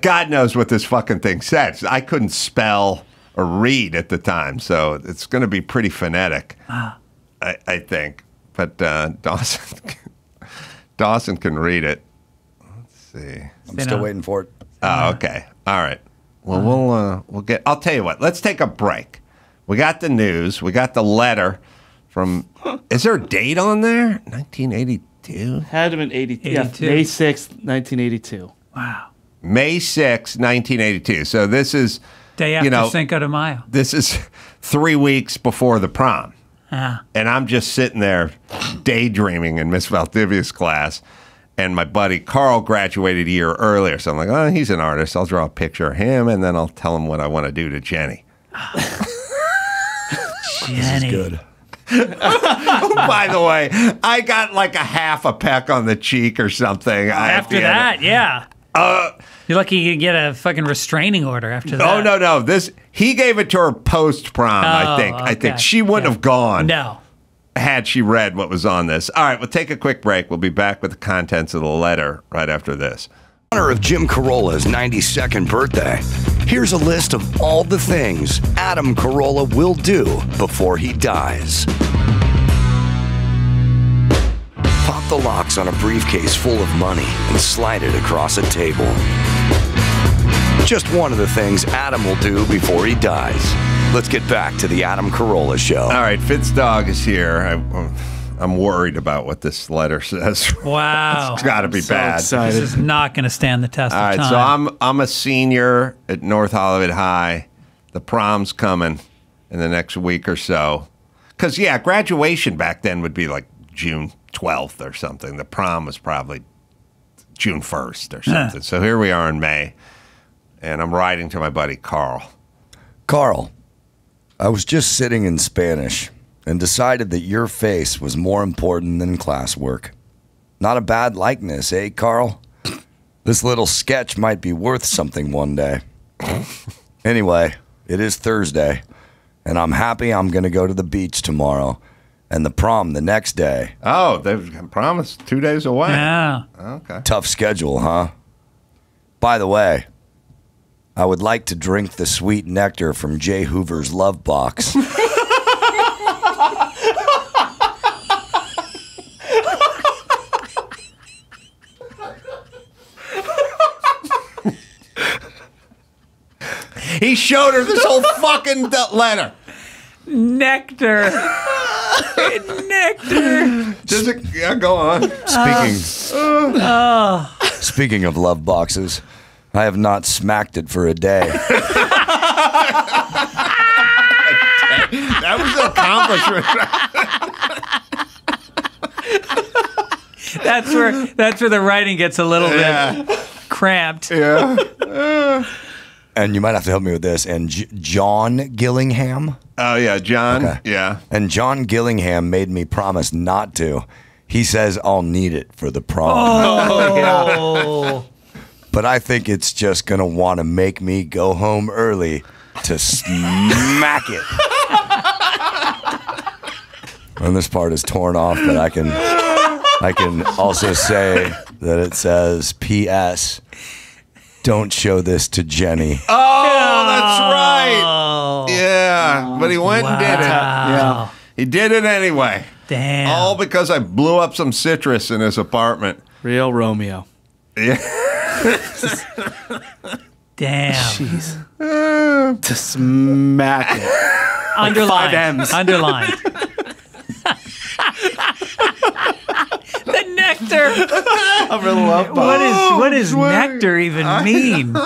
S3: God knows what this fucking thing says. I couldn't spell or read at the time, so it's going to be pretty phonetic.
S5: Ah.
S3: I, I think, but uh, Dawson, Dawson can read it. Let's see.
S2: I'm
S5: They
S2: still
S5: know.
S2: waiting for it.
S3: Oh, okay. All right. Well, we'll uh, we'll get. I'll tell you what. Let's take a break. We got the news. We got the letter from. Is there a date on there? 1982.
S4: Had him in 80, yeah,
S5: 82.
S4: May 6th, 1982.
S5: Wow.
S3: May 6, 1982. So this is,
S5: Day after
S3: you know,
S5: Cinco de Mayo.
S3: this is three weeks before the prom.
S5: Ah.
S3: And I'm just sitting there daydreaming in Miss Valdivia's class. And my buddy Carl graduated a year earlier. So I'm like, oh, he's an artist. I'll draw a picture of him and then I'll tell him what I want to do to Jenny.
S5: Jenny.
S2: Good.
S3: By the way, I got like a half a peck on the cheek or something.
S5: After that, yeah.
S3: Uh,
S5: You're lucky you get a fucking restraining order after that.
S3: Oh no, no. This he gave it to her post prom. I
S5: Oh,
S3: think. I think she wouldn't
S5: Yeah.
S3: have gone
S5: No.
S3: had she read what was on this. All right, we'll take a quick break. We'll be back with the contents of the letter right after this.
S2: In honor of Jim Carolla's 92nd birthday, here's a list of all the things Adam Carolla will do before he dies. Pop the locks on a briefcase full of money and slide it across a table. Just one of the things Adam will do before he dies. Let's get back to the Adam Carolla show.
S3: All right, Fitz Dog is here. I, I'm worried about what this letter says.
S5: Wow.
S3: it's got to be
S4: So
S3: bad.
S5: this is not going to stand the test
S3: All
S5: of
S3: right,
S5: time.
S3: so I'm I'm a senior at North Hollywood High. The prom's coming in the next week or so. Cause yeah, graduation back then would be like June 12th or something. The prom was probably June 1st or something. So here we are in May, and I'm writing to my buddy Carl.
S2: Carl, I was just sitting in Spanish and decided that your face was more important than classwork. Not a bad likeness, eh, Carl? This little sketch might be worth something one day. anyway, it is Thursday, and I'm happy I'm going to go to the beach tomorrow and the prom the next day.
S3: Oh, they promised two days away.
S5: yeah.
S3: Okay.
S2: Tough schedule, huh? By the way, I would like to drink the sweet nectar from Jay Hoover's Love Box.
S3: He showed her this whole fucking d- letter.
S5: Nectar. Nectar.
S3: Does it? Yeah, go on.
S2: Speaking, uh, uh. speaking of love boxes, I have not smacked it for a day.
S3: That was an accomplishment.
S5: That's where that's where the writing gets a little
S3: Yeah.
S5: bit cramped.
S3: Yeah. Uh.
S2: and you might have to help me with this. And J- John Gillingham,
S3: Oh yeah, John.
S2: Okay.
S3: Yeah.
S2: and John Gillingham made me promise not to. He says I'll need it for the prom,
S5: Oh.
S2: but I think it's just gonna want to make me go home early to smack it. and this part is torn off, but I can I can also say that it says P.S. Don't show this to Jenny.
S3: Oh, that's right.
S5: Oh.
S3: Yeah, but he went and did it.
S5: Wow.
S3: He did it anyway.
S5: Damn.
S3: All because I blew up some citrus in his apartment.
S4: Real Romeo.
S3: Yeah.
S5: Damn.
S4: Jeez. to smack it.
S5: Underlined.
S4: five M's.
S5: Underlined. the nectar.
S4: Of a love box.
S5: What is what does
S3: swear.
S5: nectar even mean?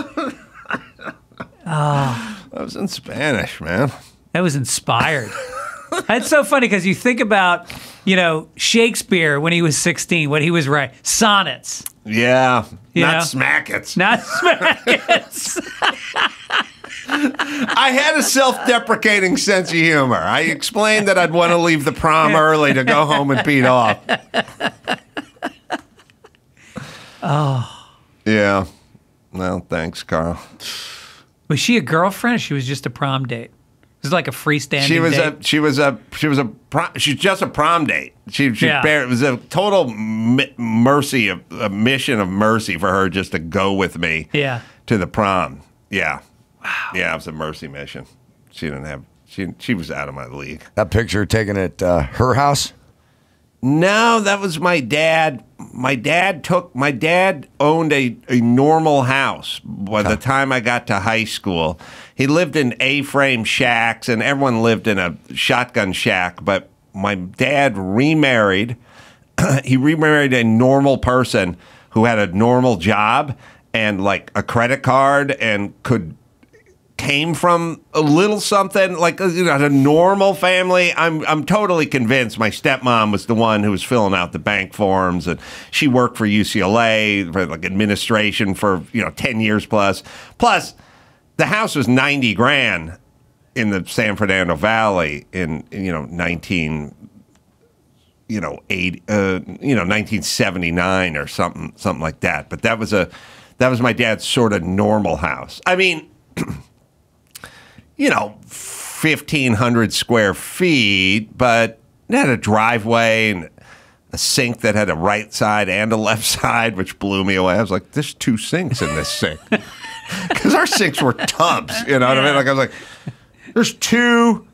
S5: Ah.
S3: That was in Spanish, man.
S5: That was inspired. That's so funny because you think about, you know, Shakespeare when he was 16, what he was writing. Sonnets,
S3: Yeah.
S5: You
S3: not
S5: know?
S3: smackets.
S5: not smackets.
S3: I had a self-deprecating sense of humor. I explained that I'd want to leave the prom early to go home and beat off. Oh. Yeah. Well, thanks, Carl.
S5: was she a girlfriend or she was just a prom date? It was like a freestanding
S3: She was
S5: date.
S3: a she was a she was a prom, she's just a prom date. She she
S5: Yeah.
S3: bare, it was a total m- mercy of a mission of mercy for her just to go with me.
S5: Yeah.
S3: To the prom. Yeah. Wow. Yeah, it was a mercy mission. She didn't have she she was out of my league.
S2: That picture taken at uh, her house.
S3: No, that was my dad. My dad took my dad owned a, a normal house by the time I got to high school. He lived in A-frame shacks and everyone lived in a shotgun shack, but my dad remarried. he remarried a normal person who had a normal job and like a credit card and could came from a little something like you know a normal family i'm i'm totally convinced my stepmom was the one who was filling out the bank forms and she worked for UCLA for like administration for you know 10 years plus plus the house was 90 grand in the San Fernando Valley in you know 19 you know eight uh, you know 1979 or something something like that. But that was a that was my dad's sort of normal house. I mean you know 1500 square feet but it had a driveway and a sink that had a right side and a left side which blew me away. I was like there's two sinks in this sink because our sinks were tubs you know what i mean like i was like there's two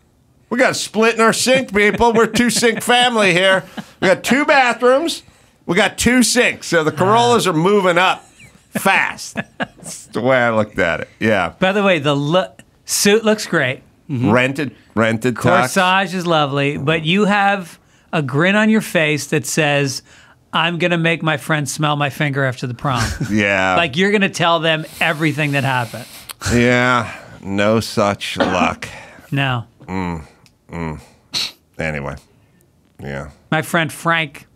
S3: we got a split in our sink, people. We're two sink family here. We got two bathrooms. We got two sinks. So the uh-huh. Carollas are moving up fast. That's the way I looked at it. Yeah.
S5: By the way, the lo- suit looks great. Mm-hmm.
S3: Rented, rented tux.
S5: Corsage is lovely, but you have a grin on your face that says, I'm going to make my friends smell my finger after the prom.
S3: Yeah.
S5: like you're going to tell them everything that happened.
S3: yeah. No such luck.
S5: No. Mm. Mm.
S3: Anyway. Yeah.
S5: My friend Frank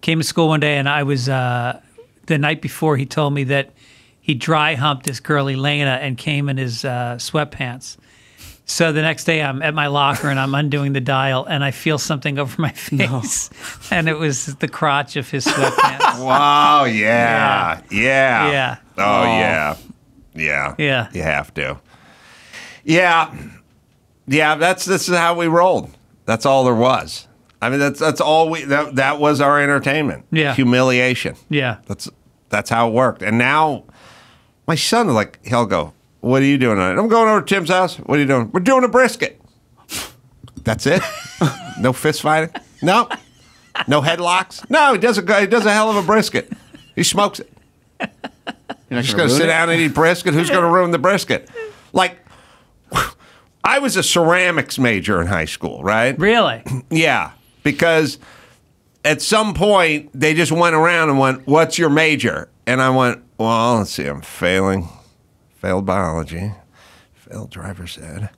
S5: came to school one day, and I was uh, the night before. He told me that he dry humped this girl Elena and came in his uh, sweatpants. So the next day, I'm at my locker and I'm undoing the dial, and I feel something over my face, and it was the crotch of his sweatpants.
S3: Wow. Yeah. Yeah.
S5: Yeah.
S3: Oh, oh, yeah. Yeah.
S5: Yeah.
S3: You have to. Yeah. Yeah. That's this is how we rolled. That's all there was. I mean, that's that's all we that that was our entertainment.
S5: Yeah.
S3: Humiliation.
S5: yeah.
S3: That's that's how it worked. And now my son like he'll go, What are you doing on it? I'm going over to Tim's house. What are you doing? We're doing a brisket. That's it? no fist fighting? No. No headlocks? No, he does a he does a hell of a brisket. He smokes it.
S4: You're
S3: Just
S4: gonna
S3: gonna sit
S4: it?
S3: down and eat brisket. Who's gonna ruin the brisket? Like I was a ceramics major in high school, right?
S5: Really?
S3: Yeah, because at some point they just went around and went, "What's your major?" And I went, "Well, let's see. I'm failing, failed biology, failed driver's ed,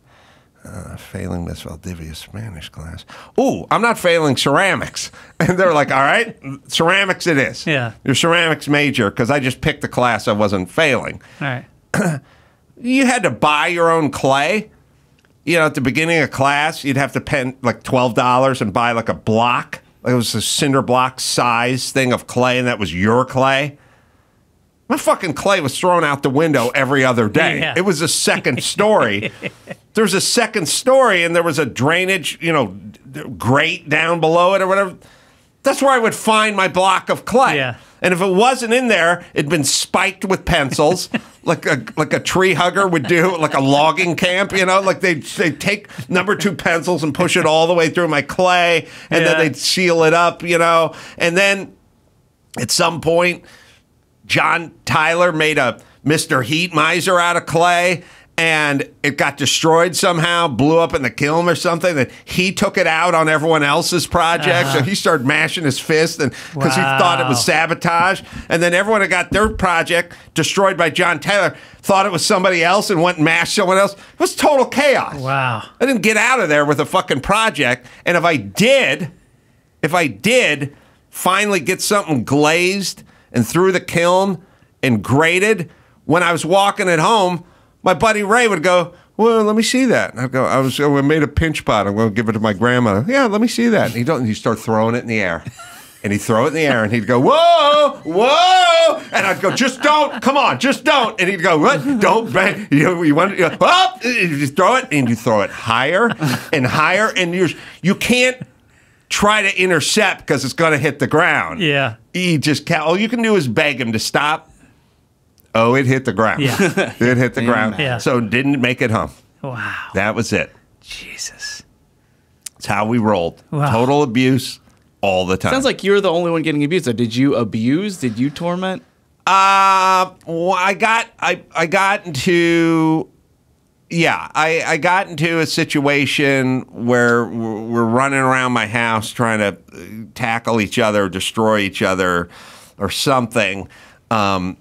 S3: uh, failing Miss Valdivia's Spanish class. Ooh, I'm not failing ceramics." And they're like, "All right, ceramics it is.
S5: Yeah.
S3: your ceramics major because I just picked the class I wasn't failing."
S5: All right.
S3: you had to buy your own clay. You know, at the beginning of class, you'd have to pay like twelve dollars and buy like a block. Like it was a cinder block size thing of clay, and that was your clay. My fucking clay was thrown out the window every other day.
S5: Yeah.
S3: It was a second story. There's a second story, and there was a drainage, you know, grate down below it or whatever. That's where I would find my block of clay.
S5: Yeah.
S3: And if it wasn't in there, it'd been spiked with pencils, like a like a tree hugger would do, like a logging camp. You know, like they they take number two pencils and push it all the way through my clay, and then they'd seal it up. You know, and then at some point, John Tyler made a Mr. Heat Miser out of clay. And it got destroyed somehow, blew up in the kiln or something. That he took it out on everyone else's project, so uh-huh. he started mashing his fist, and because he thought it was sabotage. And then everyone that got their project destroyed by John Taylor thought it was somebody else and went and mashed someone else. It was total chaos.
S5: Wow.
S3: I didn't get out of there with a fucking project. And if I did, if I did finally get something glazed and through the kiln and grated. when I was walking at home, my buddy Ray would go, well, let me see that. And I'd go, I was, oh, I made a pinch pot. I'm going to give it to my grandmother. Yeah, let me see that. And he don't, he'd start throwing it in the air. And he'd throw it in the air and he'd go, whoa, whoa. And I'd go, just don't, come on, just don't. And he'd go, what? Don't, bang. You, you want, you know, up. You throw it and you throw it higher and higher. And you're, you can't try to intercept because it's going to hit the ground.
S5: Yeah.
S3: He just can't, all you can do is beg him to stop. Oh, it hit the ground.
S5: Yeah.
S3: it hit the ground.
S5: Yeah.
S3: So didn't make it home.
S5: Wow.
S3: That was it.
S5: Jesus.
S3: It's how we rolled.
S5: Wow.
S3: Total abuse all the time.
S4: Sounds like you're the only one getting abused. So did you abuse? Did you torment?
S3: Uh, well, I got I I got into yeah I I got into a situation where we're running around my house trying to uh, tackle each other, destroy each other, or something. Um,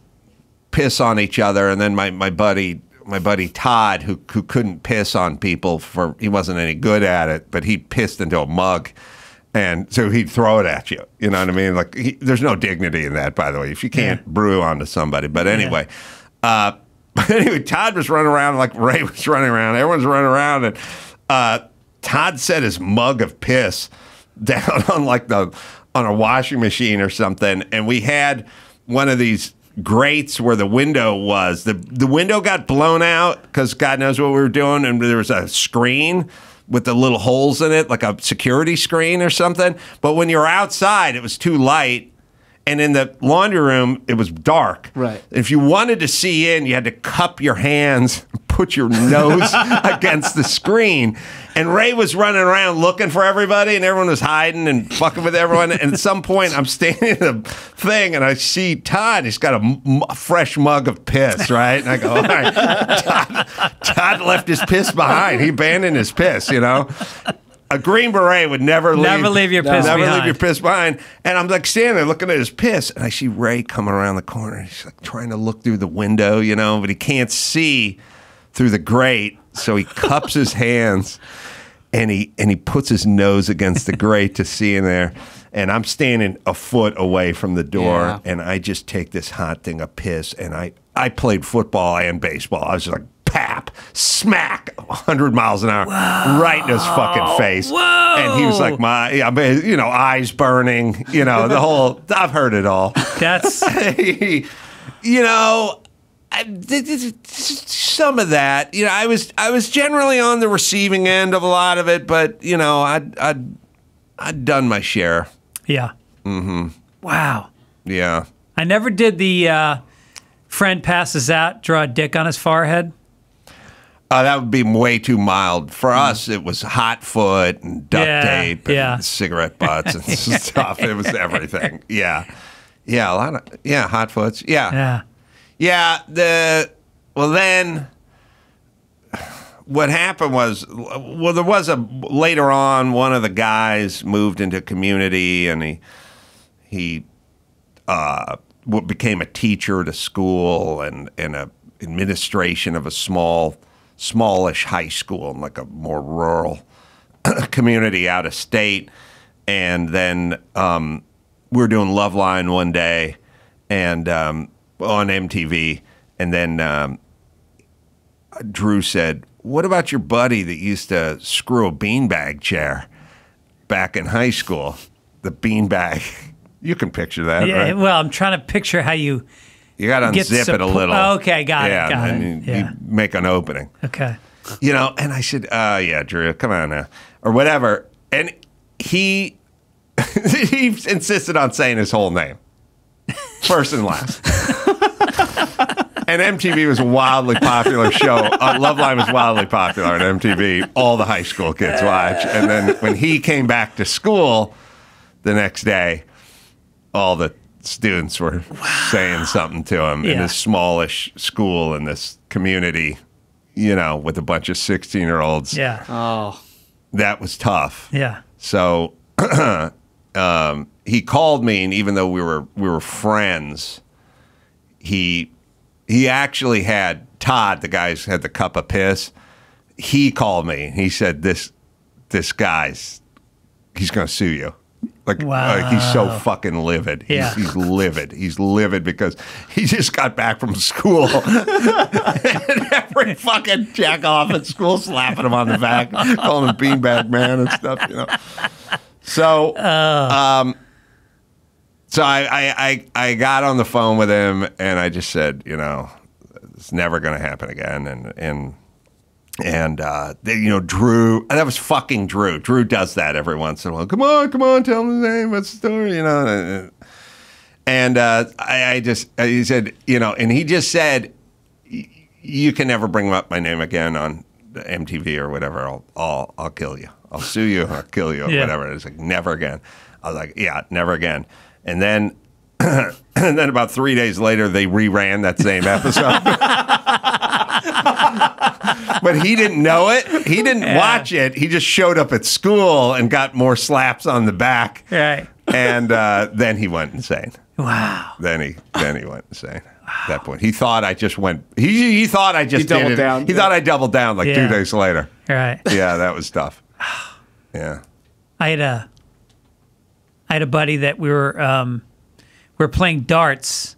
S3: piss on each other, and then my my buddy my buddy Todd, who who couldn't piss on people for he wasn't any good at it, but he pissed into a mug. And so he'd throw it at you. You know what I mean? Like, he, there's no dignity in that, by the way, if you can't brew onto somebody. But anyway, uh, but anyway, Todd was running around like Ray was running around. Everyone's running around, and uh, Todd set his mug of piss down on like the on a washing machine or something, and we had one of these grates where the window was. the The window got blown out because God knows what we were doing, and there was a screen with the little holes in it, like a security screen or something. But when you were outside, it was too light. And in the laundry room, it was dark.
S4: Right.
S3: If you wanted to see in, you had to cup your hands, put your nose against the screen. And Ray was running around looking for everybody, and everyone was hiding and fucking with everyone. And at some point, I'm standing in the thing, and I see Todd. He's got a, fresh mug of piss, right? And I go, all right, Todd, Todd left his piss behind. He abandoned his piss, you know? A Green Beret would never leave.
S5: Never leave your piss
S3: Never leave
S5: behind.
S3: your piss behind. And I'm like standing there looking at his piss, and I see Ray coming around the corner. He's like trying to look through the window, you know, but he can't see through the grate. So he cups his hands and he and he puts his nose against the grate to see in there. And I'm standing a foot away from the door,
S4: Yeah.
S3: and I just take this hot thing of piss, and I I played football and baseball. I was like smack, 100 miles an hour, right in his fucking face.
S5: Whoa.
S3: And he was like, my, I mean, you know, eyes burning, you know, the whole. I've heard it all.
S5: That's
S3: you know, some of that. You know, I was I was generally on the receiving end of a lot of it, but you know, I'd I'd, I'd done my share.
S5: yeah. Mm-hmm. Wow.
S3: Yeah.
S5: I never did the uh, friend passes out, draw a dick on his forehead.
S3: Uh, that would be way too mild. For us, it was hot foot and duct
S5: Yeah,
S3: tape and
S5: yeah.
S3: cigarette butts and stuff. It was everything. Yeah. Yeah, a lot of yeah, hot foots. Yeah.
S5: Yeah.
S3: Yeah, the well then what happened was well there was a later on one of the guys moved into community and he he uh became a teacher at a school and and a administration of a small smallish high school in like a more rural community out of state and then um, we were doing Loveline one day and um, on MTV and then um, Drew said, "What about your buddy that used to screw a beanbag chair back in high school? The beanbag. You can picture that,
S5: Yeah.
S3: right?
S5: Well, I'm trying to picture how you.
S3: You got to unzip it a little.
S5: Okay, got it,
S3: yeah,
S5: got
S3: and
S5: it,
S3: You,
S5: yeah.
S3: you make an opening,
S5: Okay.
S3: you know. And I said, "Uh, yeah, Drew, come on now, or whatever." And he he insisted on saying his whole name, first and last. And MTV was a wildly popular show. Uh, Loveline was wildly popular on MTV. All the high school kids watch. And then when he came back to school the next day, all the students were saying something to him in
S5: Yeah.
S3: this smallish school in this community, you know, with a bunch of 16 year olds.
S5: Yeah.
S4: Oh,
S3: That was tough.
S5: Yeah.
S3: So um, he called me, and even though we were we were friends, he he actually had Todd, the guy who had the cup of piss. He called me. He said, "This this guy's he's going to sue you." Like, like he's so fucking livid. He's,
S5: Yeah.
S3: he's livid. He's livid because he just got back from school. and every fucking jack off at school slapping him on the back, calling him beanbag man and stuff, you know. So, um, so I, I, I, I got on the phone with him and I just said, you know, it's never going to happen again. And, and, and, uh, they, you know, Drew, and that was fucking Drew. Drew does that every once in a while. Come on, come on, tell him the name. What's the story? You know, and, uh, I, I just, he said, you know, and he just said, you can never bring up my name again on the MTV or whatever. I'll, I'll, I'll kill you. I'll sue you. I'll kill you. Or
S5: Yeah.
S3: whatever. It's like never again. I was like, yeah, never again. And then, and then about three days later, they reran that same episode. but he didn't know it. He didn't watch it. He just showed up at school and got more slaps on the back.
S5: Right.
S3: And uh, then he went insane.
S5: Wow.
S3: Then he then he went insane. At that point, he thought I just went. He he thought I just
S4: He doubled
S3: did it.
S4: down.
S3: He thought I doubled down like
S5: Yeah.
S3: two days later.
S5: Right.
S3: Yeah, that was tough. Yeah.
S5: I had a I had a buddy that we were um, we were playing darts,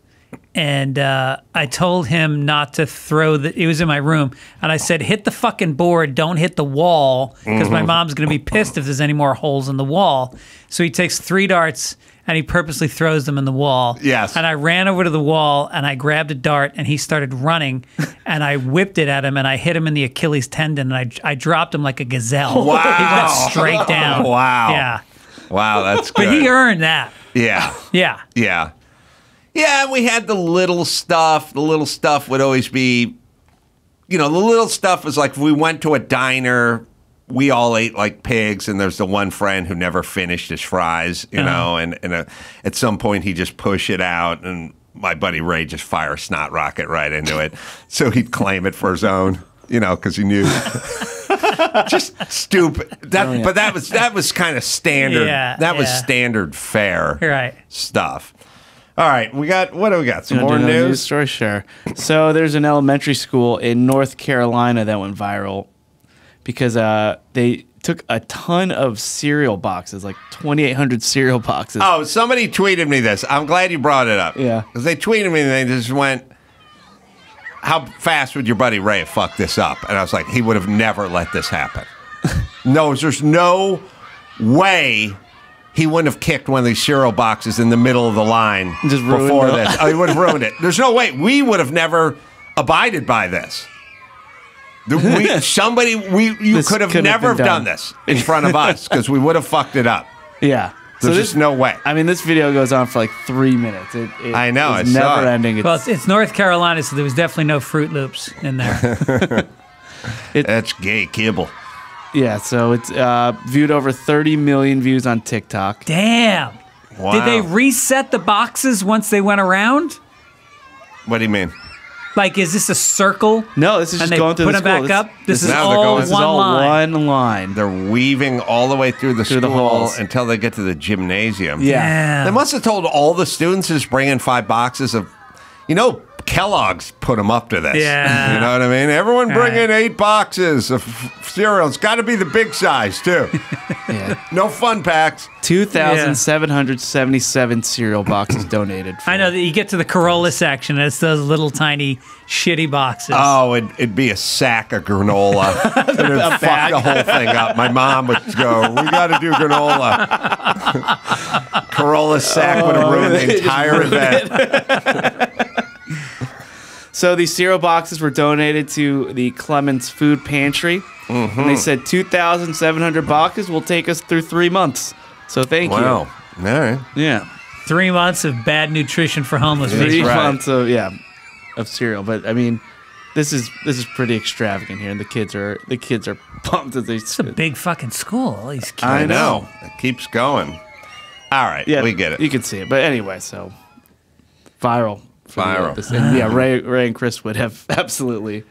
S5: and uh, I told him not to throw the. It was in my room, and I said, "Hit the fucking board, don't hit the wall, because
S3: Mm-hmm.
S5: my mom's gonna be pissed if there's any more holes in the wall." So he takes three darts. And he purposely throws them in the wall.
S3: Yes.
S5: And I ran over to the wall and I grabbed a dart and he started running and I whipped it at him and I hit him in the Achilles tendon and I, I dropped him like a gazelle.
S3: Wow.
S5: He went straight down.
S3: Wow.
S5: Yeah.
S3: Wow, that's good.
S5: But he earned that.
S3: yeah.
S5: Yeah.
S3: Yeah. Yeah, we had the little stuff. The little stuff would always be, you know, the little stuff was like if we went to a diner, we all ate like pigs, and there's the one friend who never finished his fries, you know, and, and uh at some point he just push it out, and my buddy Ray just fire a snot rocket right into it. so he'd claim it for his own, you know, because he knew. just stupid. That, But that was that was kind of standard.
S5: Yeah,
S3: that was standard fare
S5: Right.
S3: stuff. All right, we got what do we got? Some
S4: You
S3: more
S4: another
S3: news.
S4: story? Sure. So there's an elementary school in North Carolina that went viral because uh, they took a ton of cereal boxes, like 2,800 cereal boxes.
S3: Oh, somebody tweeted me this. I'm glad you brought it up.
S4: Yeah.
S3: because they tweeted me and they just went, "How fast would your buddy Ray fuck this up?" And I was like, he would have never let this happen. no, there's no way. He wouldn't have kicked one of these cereal boxes in the middle of the line
S4: Just
S3: before
S4: the-
S3: this. Oh, he would have ruined it. There's no way. We would have never abided by this. We, somebody, we you
S4: This
S3: could have
S4: could
S3: never have done
S4: done.
S3: this in front of us because we would have fucked it up.
S4: yeah.
S3: There's just no way.
S4: I mean, this video goes on for like three minutes. It, it
S3: I know,
S4: It's
S3: I saw
S4: never ending. It's,
S5: Well, it's, it's North Carolina, so there was definitely no Fruit Loops in there.
S3: That's gay kibble.
S4: Yeah. So it's uh, viewed over 30 million views on TikTok.
S5: Damn.
S3: Wow.
S5: Did they reset the boxes once they went around?
S3: What do you mean?
S5: Like, is this a circle?
S4: No, this is
S5: and
S4: just
S5: they
S4: going through
S5: put
S4: the
S5: them back.
S4: This-
S5: up. This,
S3: this
S5: is
S3: is- they're
S5: all
S3: going-
S4: This is
S5: one
S4: all
S5: line.
S4: one line.
S3: They're weaving all the way through the
S4: Through the
S3: school
S4: halls.
S3: until they get to the gymnasium.
S4: Yeah.
S3: They must have told all the students to just bring in five boxes of, you know, Kellogg's put them up to this.
S5: Yeah.
S3: You know what I mean? Everyone bring
S5: Right.
S3: in eight boxes of cereal. It's got to be the big size, too.
S4: yeah.
S3: no fun packs.
S4: 2,777 cereal boxes donated. For
S5: I know that you get to the Carolla section, and it's those little tiny shitty boxes.
S3: Oh, it'd, it'd be a sack of granola. and it'd fuck the whole thing up. My mom would go, We got to do granola. Carolla sack would have ruined the oh, entire event.
S4: So these cereal boxes were donated to the Clements Food Pantry.
S3: Mm-hmm.
S4: And they said 2,700 boxes will take us through three months. So thank
S3: Wow. All right.
S4: you. Yeah.
S5: Three months of bad nutrition for homeless
S3: people.
S4: Three
S3: right.
S4: months of yeah of cereal. But I mean, this is this is pretty extravagant here, and the kids are the kids are pumped as they.
S5: It's a big fucking school. All these kids.
S3: I
S4: I
S3: know.
S4: know.
S3: It keeps going. All right.
S4: Yeah,
S3: we get it.
S4: You can see it, but anyway, so viral. For the-
S3: Viral.
S4: and yeah, Ray, Ray and Chris would have absolutely.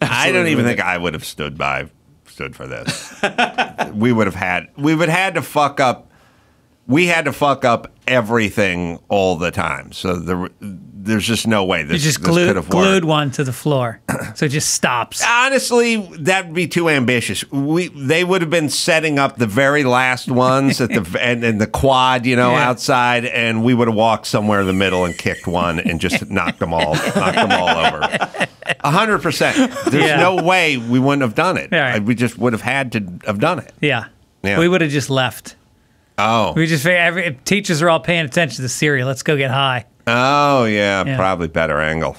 S3: I don't even
S4: absolutely-
S3: think I would have stood by stood for this. we would have had we would have had to fuck up we had to fuck up everything all the time. So there, there's just no way this,
S5: You just
S3: this could
S5: glued, glued one to the floor, so it just stops.
S3: Honestly, that'd be too ambitious. We they would have been setting up the very last ones at the and, and the quad, you know,
S5: Yeah.
S3: outside, and we would have walked somewhere in the middle and kicked one and just knocked them all, knocked them all over. A hundred percent. There's
S5: Yeah.
S3: no way we wouldn't have done it.
S5: Right.
S3: We just would have had to have done it.
S5: Yeah.
S3: Yeah.
S5: We would have just left.
S3: Oh,
S5: We just figured every, teachers are all paying attention to the cereal. Let's go get high.
S3: oh yeah,
S5: Yeah.
S3: probably better angle.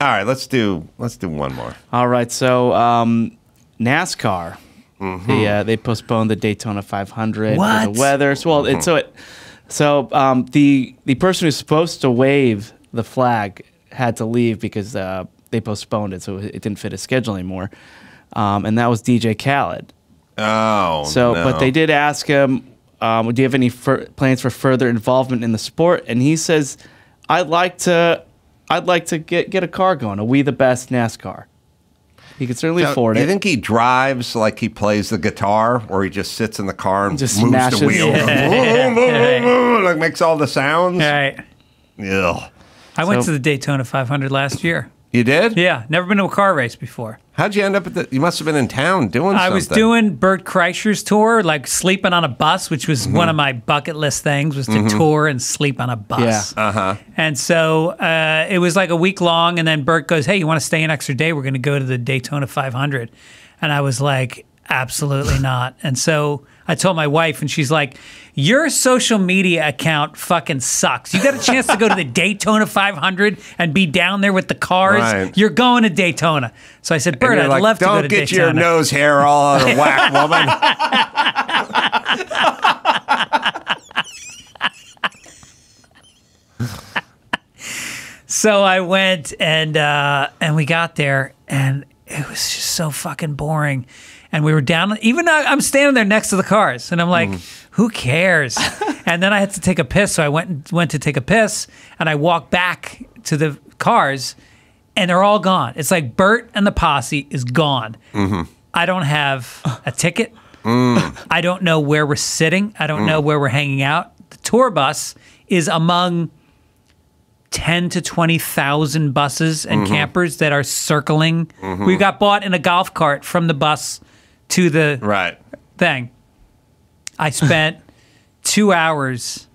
S3: All right, let's do let's do one more.
S4: All right, so um, NASCAR.
S3: Mm-hmm.
S4: They uh, they postponed the Daytona 500 for
S5: What?
S4: the weather. So well, it, so it so um, the the person who's supposed to wave the flag had to leave because uh, they postponed it, so it didn't fit his schedule anymore. Um, and that was DJ Khaled.
S3: Oh,
S4: So,
S3: no.
S4: but they did ask him, um, "Do you have any fur- plans for further involvement in the sport?" And he says, "I'd like to, I'd like to get get a car going, a We the Best NASCAR." He could certainly
S3: Now,
S4: afford
S3: do
S4: it.
S3: you think he drives like he plays the guitar, or he just sits in the car and
S4: Just
S3: moves
S4: smashes-
S3: the wheel, like makes all the sounds?
S5: All right.
S3: Ugh.
S5: I went to the Daytona 500 last year.
S3: You did?
S5: Yeah, never been to a car race before.
S3: How'd you end up at the? You must have been in town doing something.
S5: I was doing Bert Kreischer's tour, like sleeping on a bus, which was
S3: Mm-hmm.
S5: one of my bucket list things, was to tour and sleep on a bus.
S4: Yeah.
S3: Uh huh.
S5: And so uh, it was like a week long, and then Bert goes, "Hey, you want to stay an extra day? We're going to go to the Daytona 500." And I was like, "Absolutely not." And so I told my wife, and she's like, "Your social media account fucking sucks. You got a chance to go to the Daytona 500 and be down there with the cars.
S3: Right.
S5: You're going to Daytona." So I said, "Bert, I'd
S3: like,
S5: love to go to Daytona.
S3: Don't get your nose hair all out of whack, woman.
S5: So I went and uh, and we got there, and it was just so fucking boring. And we were down. Even though I'm standing there next to the cars, and I'm like, mm-hmm. "Who cares?" and then I had to take a piss, so I went went to take a piss, and I walked back to the cars, and they're all gone. It's like Bert and the posse is gone. Mm-hmm. I don't have a ticket. Mm. I don't know where we're sitting. I don't know mm. where we're hanging out. The tour bus is among 10 to 20,000 buses and
S3: Mm-hmm.
S5: campers that are circling. Mm-hmm. We got bought in a golf cart from the bus to the
S3: right.
S5: thing. I spent two hours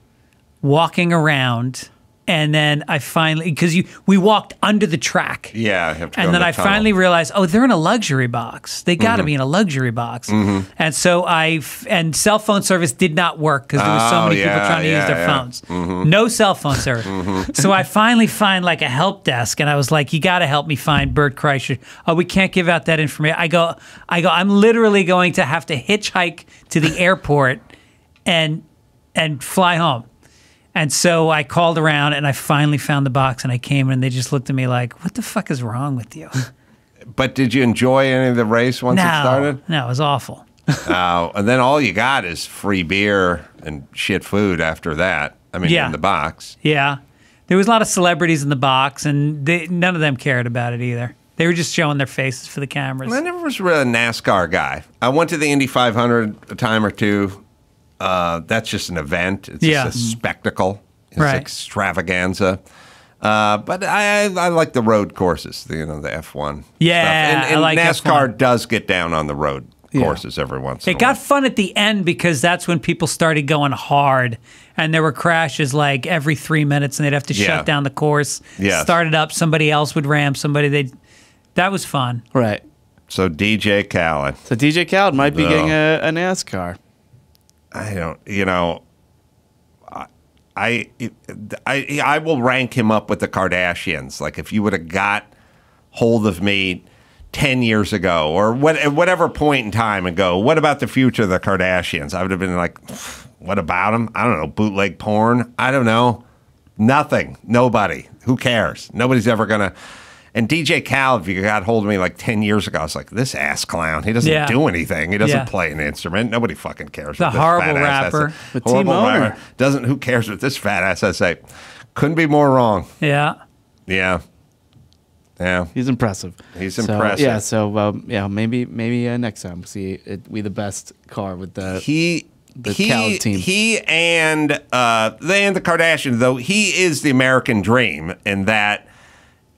S5: walking around, and then I finally because you we walked under the track.
S3: Yeah. I have to go
S5: And then
S3: the
S5: I
S3: tunnel.
S5: finally realized, oh, they're in a luxury box. They got to
S3: Mm-hmm.
S5: be in a luxury box. And so I and cell phone service did not work because there were so
S3: Oh,
S5: many people trying to use their
S3: yeah. Mm-hmm.
S5: phones. No cell phone service. So I finally find like a help desk, and I was like, "You got to help me find Bert Kreischer." Oh, we can't give out that information. I go, I go. I'm literally going to have to hitchhike to the airport and and fly home. And so I called around and I finally found the box and I came and they just looked at me like, "What the fuck is wrong with you?"
S3: But did you enjoy any of the race once
S5: no,
S3: it started?
S5: no, it was awful.
S3: Uh, and then all you got is free beer and shit food after that. I mean,
S5: Yeah.
S3: in the box.
S5: Yeah, there was a lot of celebrities in the box, and they, none of them cared about it either. They were just showing their faces for the cameras.
S3: I never was really a NASCAR guy. I went to the Indy 500 a time or two. Uh, that's just an event. It's
S5: Yeah.
S3: just a spectacle. It's
S5: Right.
S3: extravaganza. Uh, but I, I like the road courses, the, you know, the F1.
S5: Yeah,
S3: stuff. And,
S5: I
S3: and
S5: like
S3: NASCAR
S5: F1.
S3: does get down on the road courses every once in a while.
S5: It got fun at the end because that's when people started going hard, and there were crashes like every three minutes, and they'd have to
S3: Yeah.
S5: shut down the course,
S3: Yes.
S5: start it up. Somebody else would ram somebody. They, that was fun.
S4: Right.
S3: So DJ Khaled.
S4: So DJ Khaled might be
S3: No.
S4: getting a, a NASCAR.
S3: I don't, you know, I, I, I will rank him up with the Kardashians. Like if you would have got hold of me ten years ago, or what, at whatever point in time, and go, what about the future of the Kardashians? I would have been like, what about them? I don't know, bootleg porn. I don't know, nothing, nobody. Who cares? Nobody's ever gonna. And DJ Khaled, if you got hold of me like 10 years ago, I was like, this ass clown. He doesn't
S5: Yeah.
S3: do anything. He doesn't
S5: Yeah.
S3: play an instrument. Nobody fucking cares.
S5: The
S3: this
S5: horrible
S3: fat ass
S5: rapper.
S4: But
S3: horrible
S4: Team Owner.
S3: rapper. Doesn't, who cares what this fat ass has to say? Couldn't be more wrong.
S5: Yeah.
S3: Yeah. Yeah.
S4: He's impressive.
S3: He's
S4: So,
S3: impressive.
S4: Yeah. So um, yeah, maybe maybe uh, next time we'll see it, we the best car with the.
S3: He.
S4: The
S3: he,
S4: team.
S3: he and uh, they and the Kardashians though he is the American dream in that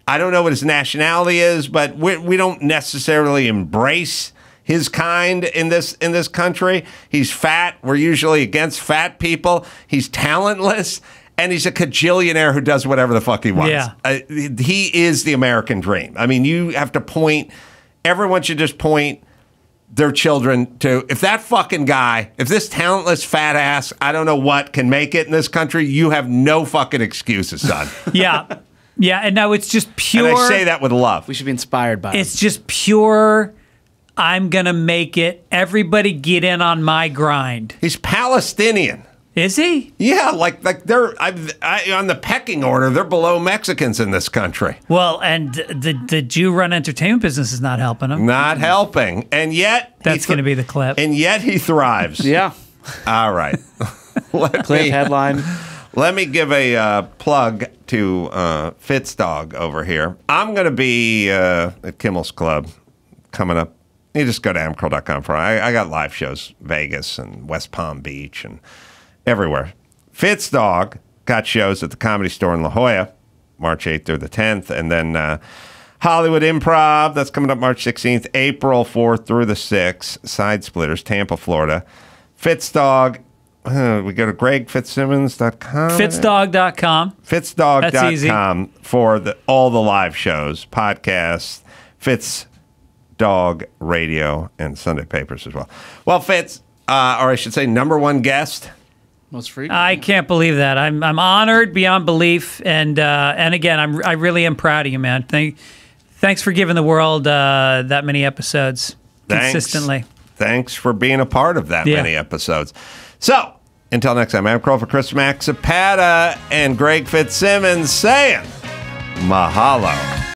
S3: I don't know what his nationality is, but we, we don't necessarily embrace his kind in this in this country. He's fat. We're usually against fat people. He's talentless. And he's a cajillionaire who does whatever the fuck he wants.
S5: Yeah.
S3: Uh, he is the American dream. I mean, you have to point, everyone should just point their children to, if that fucking guy, if this talentless fat ass, I don't know what, can make it in this country, you have no fucking excuses, son.
S5: Yeah. Yeah. And now it's just
S3: and
S5: pure.
S3: I say that with love.
S4: we should be inspired by. It.
S5: It's just pure. I'm gonna make it. Everybody get in on my grind.
S3: He's Palestinian.
S5: Is he?
S3: Yeah, like like they're I, I, on the pecking order. They're below Mexicans in this country.
S5: Well, and the the Jew run entertainment business is not helping him.
S3: Not helping, and yet
S5: That's
S3: thr-
S5: gonna be the clip.
S3: And yet he thrives.
S4: yeah.
S3: All right. Let
S4: Cliff
S3: me-
S4: headline.
S3: Let me give a uh, plug to uh, Fitzdog over here. I'm going to be uh, at Kimmel's Club coming up. You just go to amcurl.com for I, I got live shows, Vegas and West Palm Beach and everywhere. Fitzdog got shows at the Comedy Store in La Jolla, March 8th through the 10th. And then uh, Hollywood Improv, that's coming up March 16th, April 4th through the 6th. Side Splitters, Tampa, Florida. Fitzdog, uh, we go to gregfitzsimmons.com.
S5: Fitzdog.com.
S3: Fitzdog.com for the, all the live shows, podcasts, Fitz Dog Radio, and Sunday papers as well. Well, Fitz, uh, or I should say, number one guest.
S4: Most frequent.
S5: I can't believe that. I'm I'm honored beyond belief, and uh, and again, I'm I really am proud of you, man. Thank, thanks for giving the world uh, that many episodes
S3: Thanks.
S5: consistently.
S3: Thanks for being a part of that
S5: Yeah.
S3: many episodes. So, until next time, I'm Crow for Chris Laxamana and Greg Fitzsimmons saying mahalo.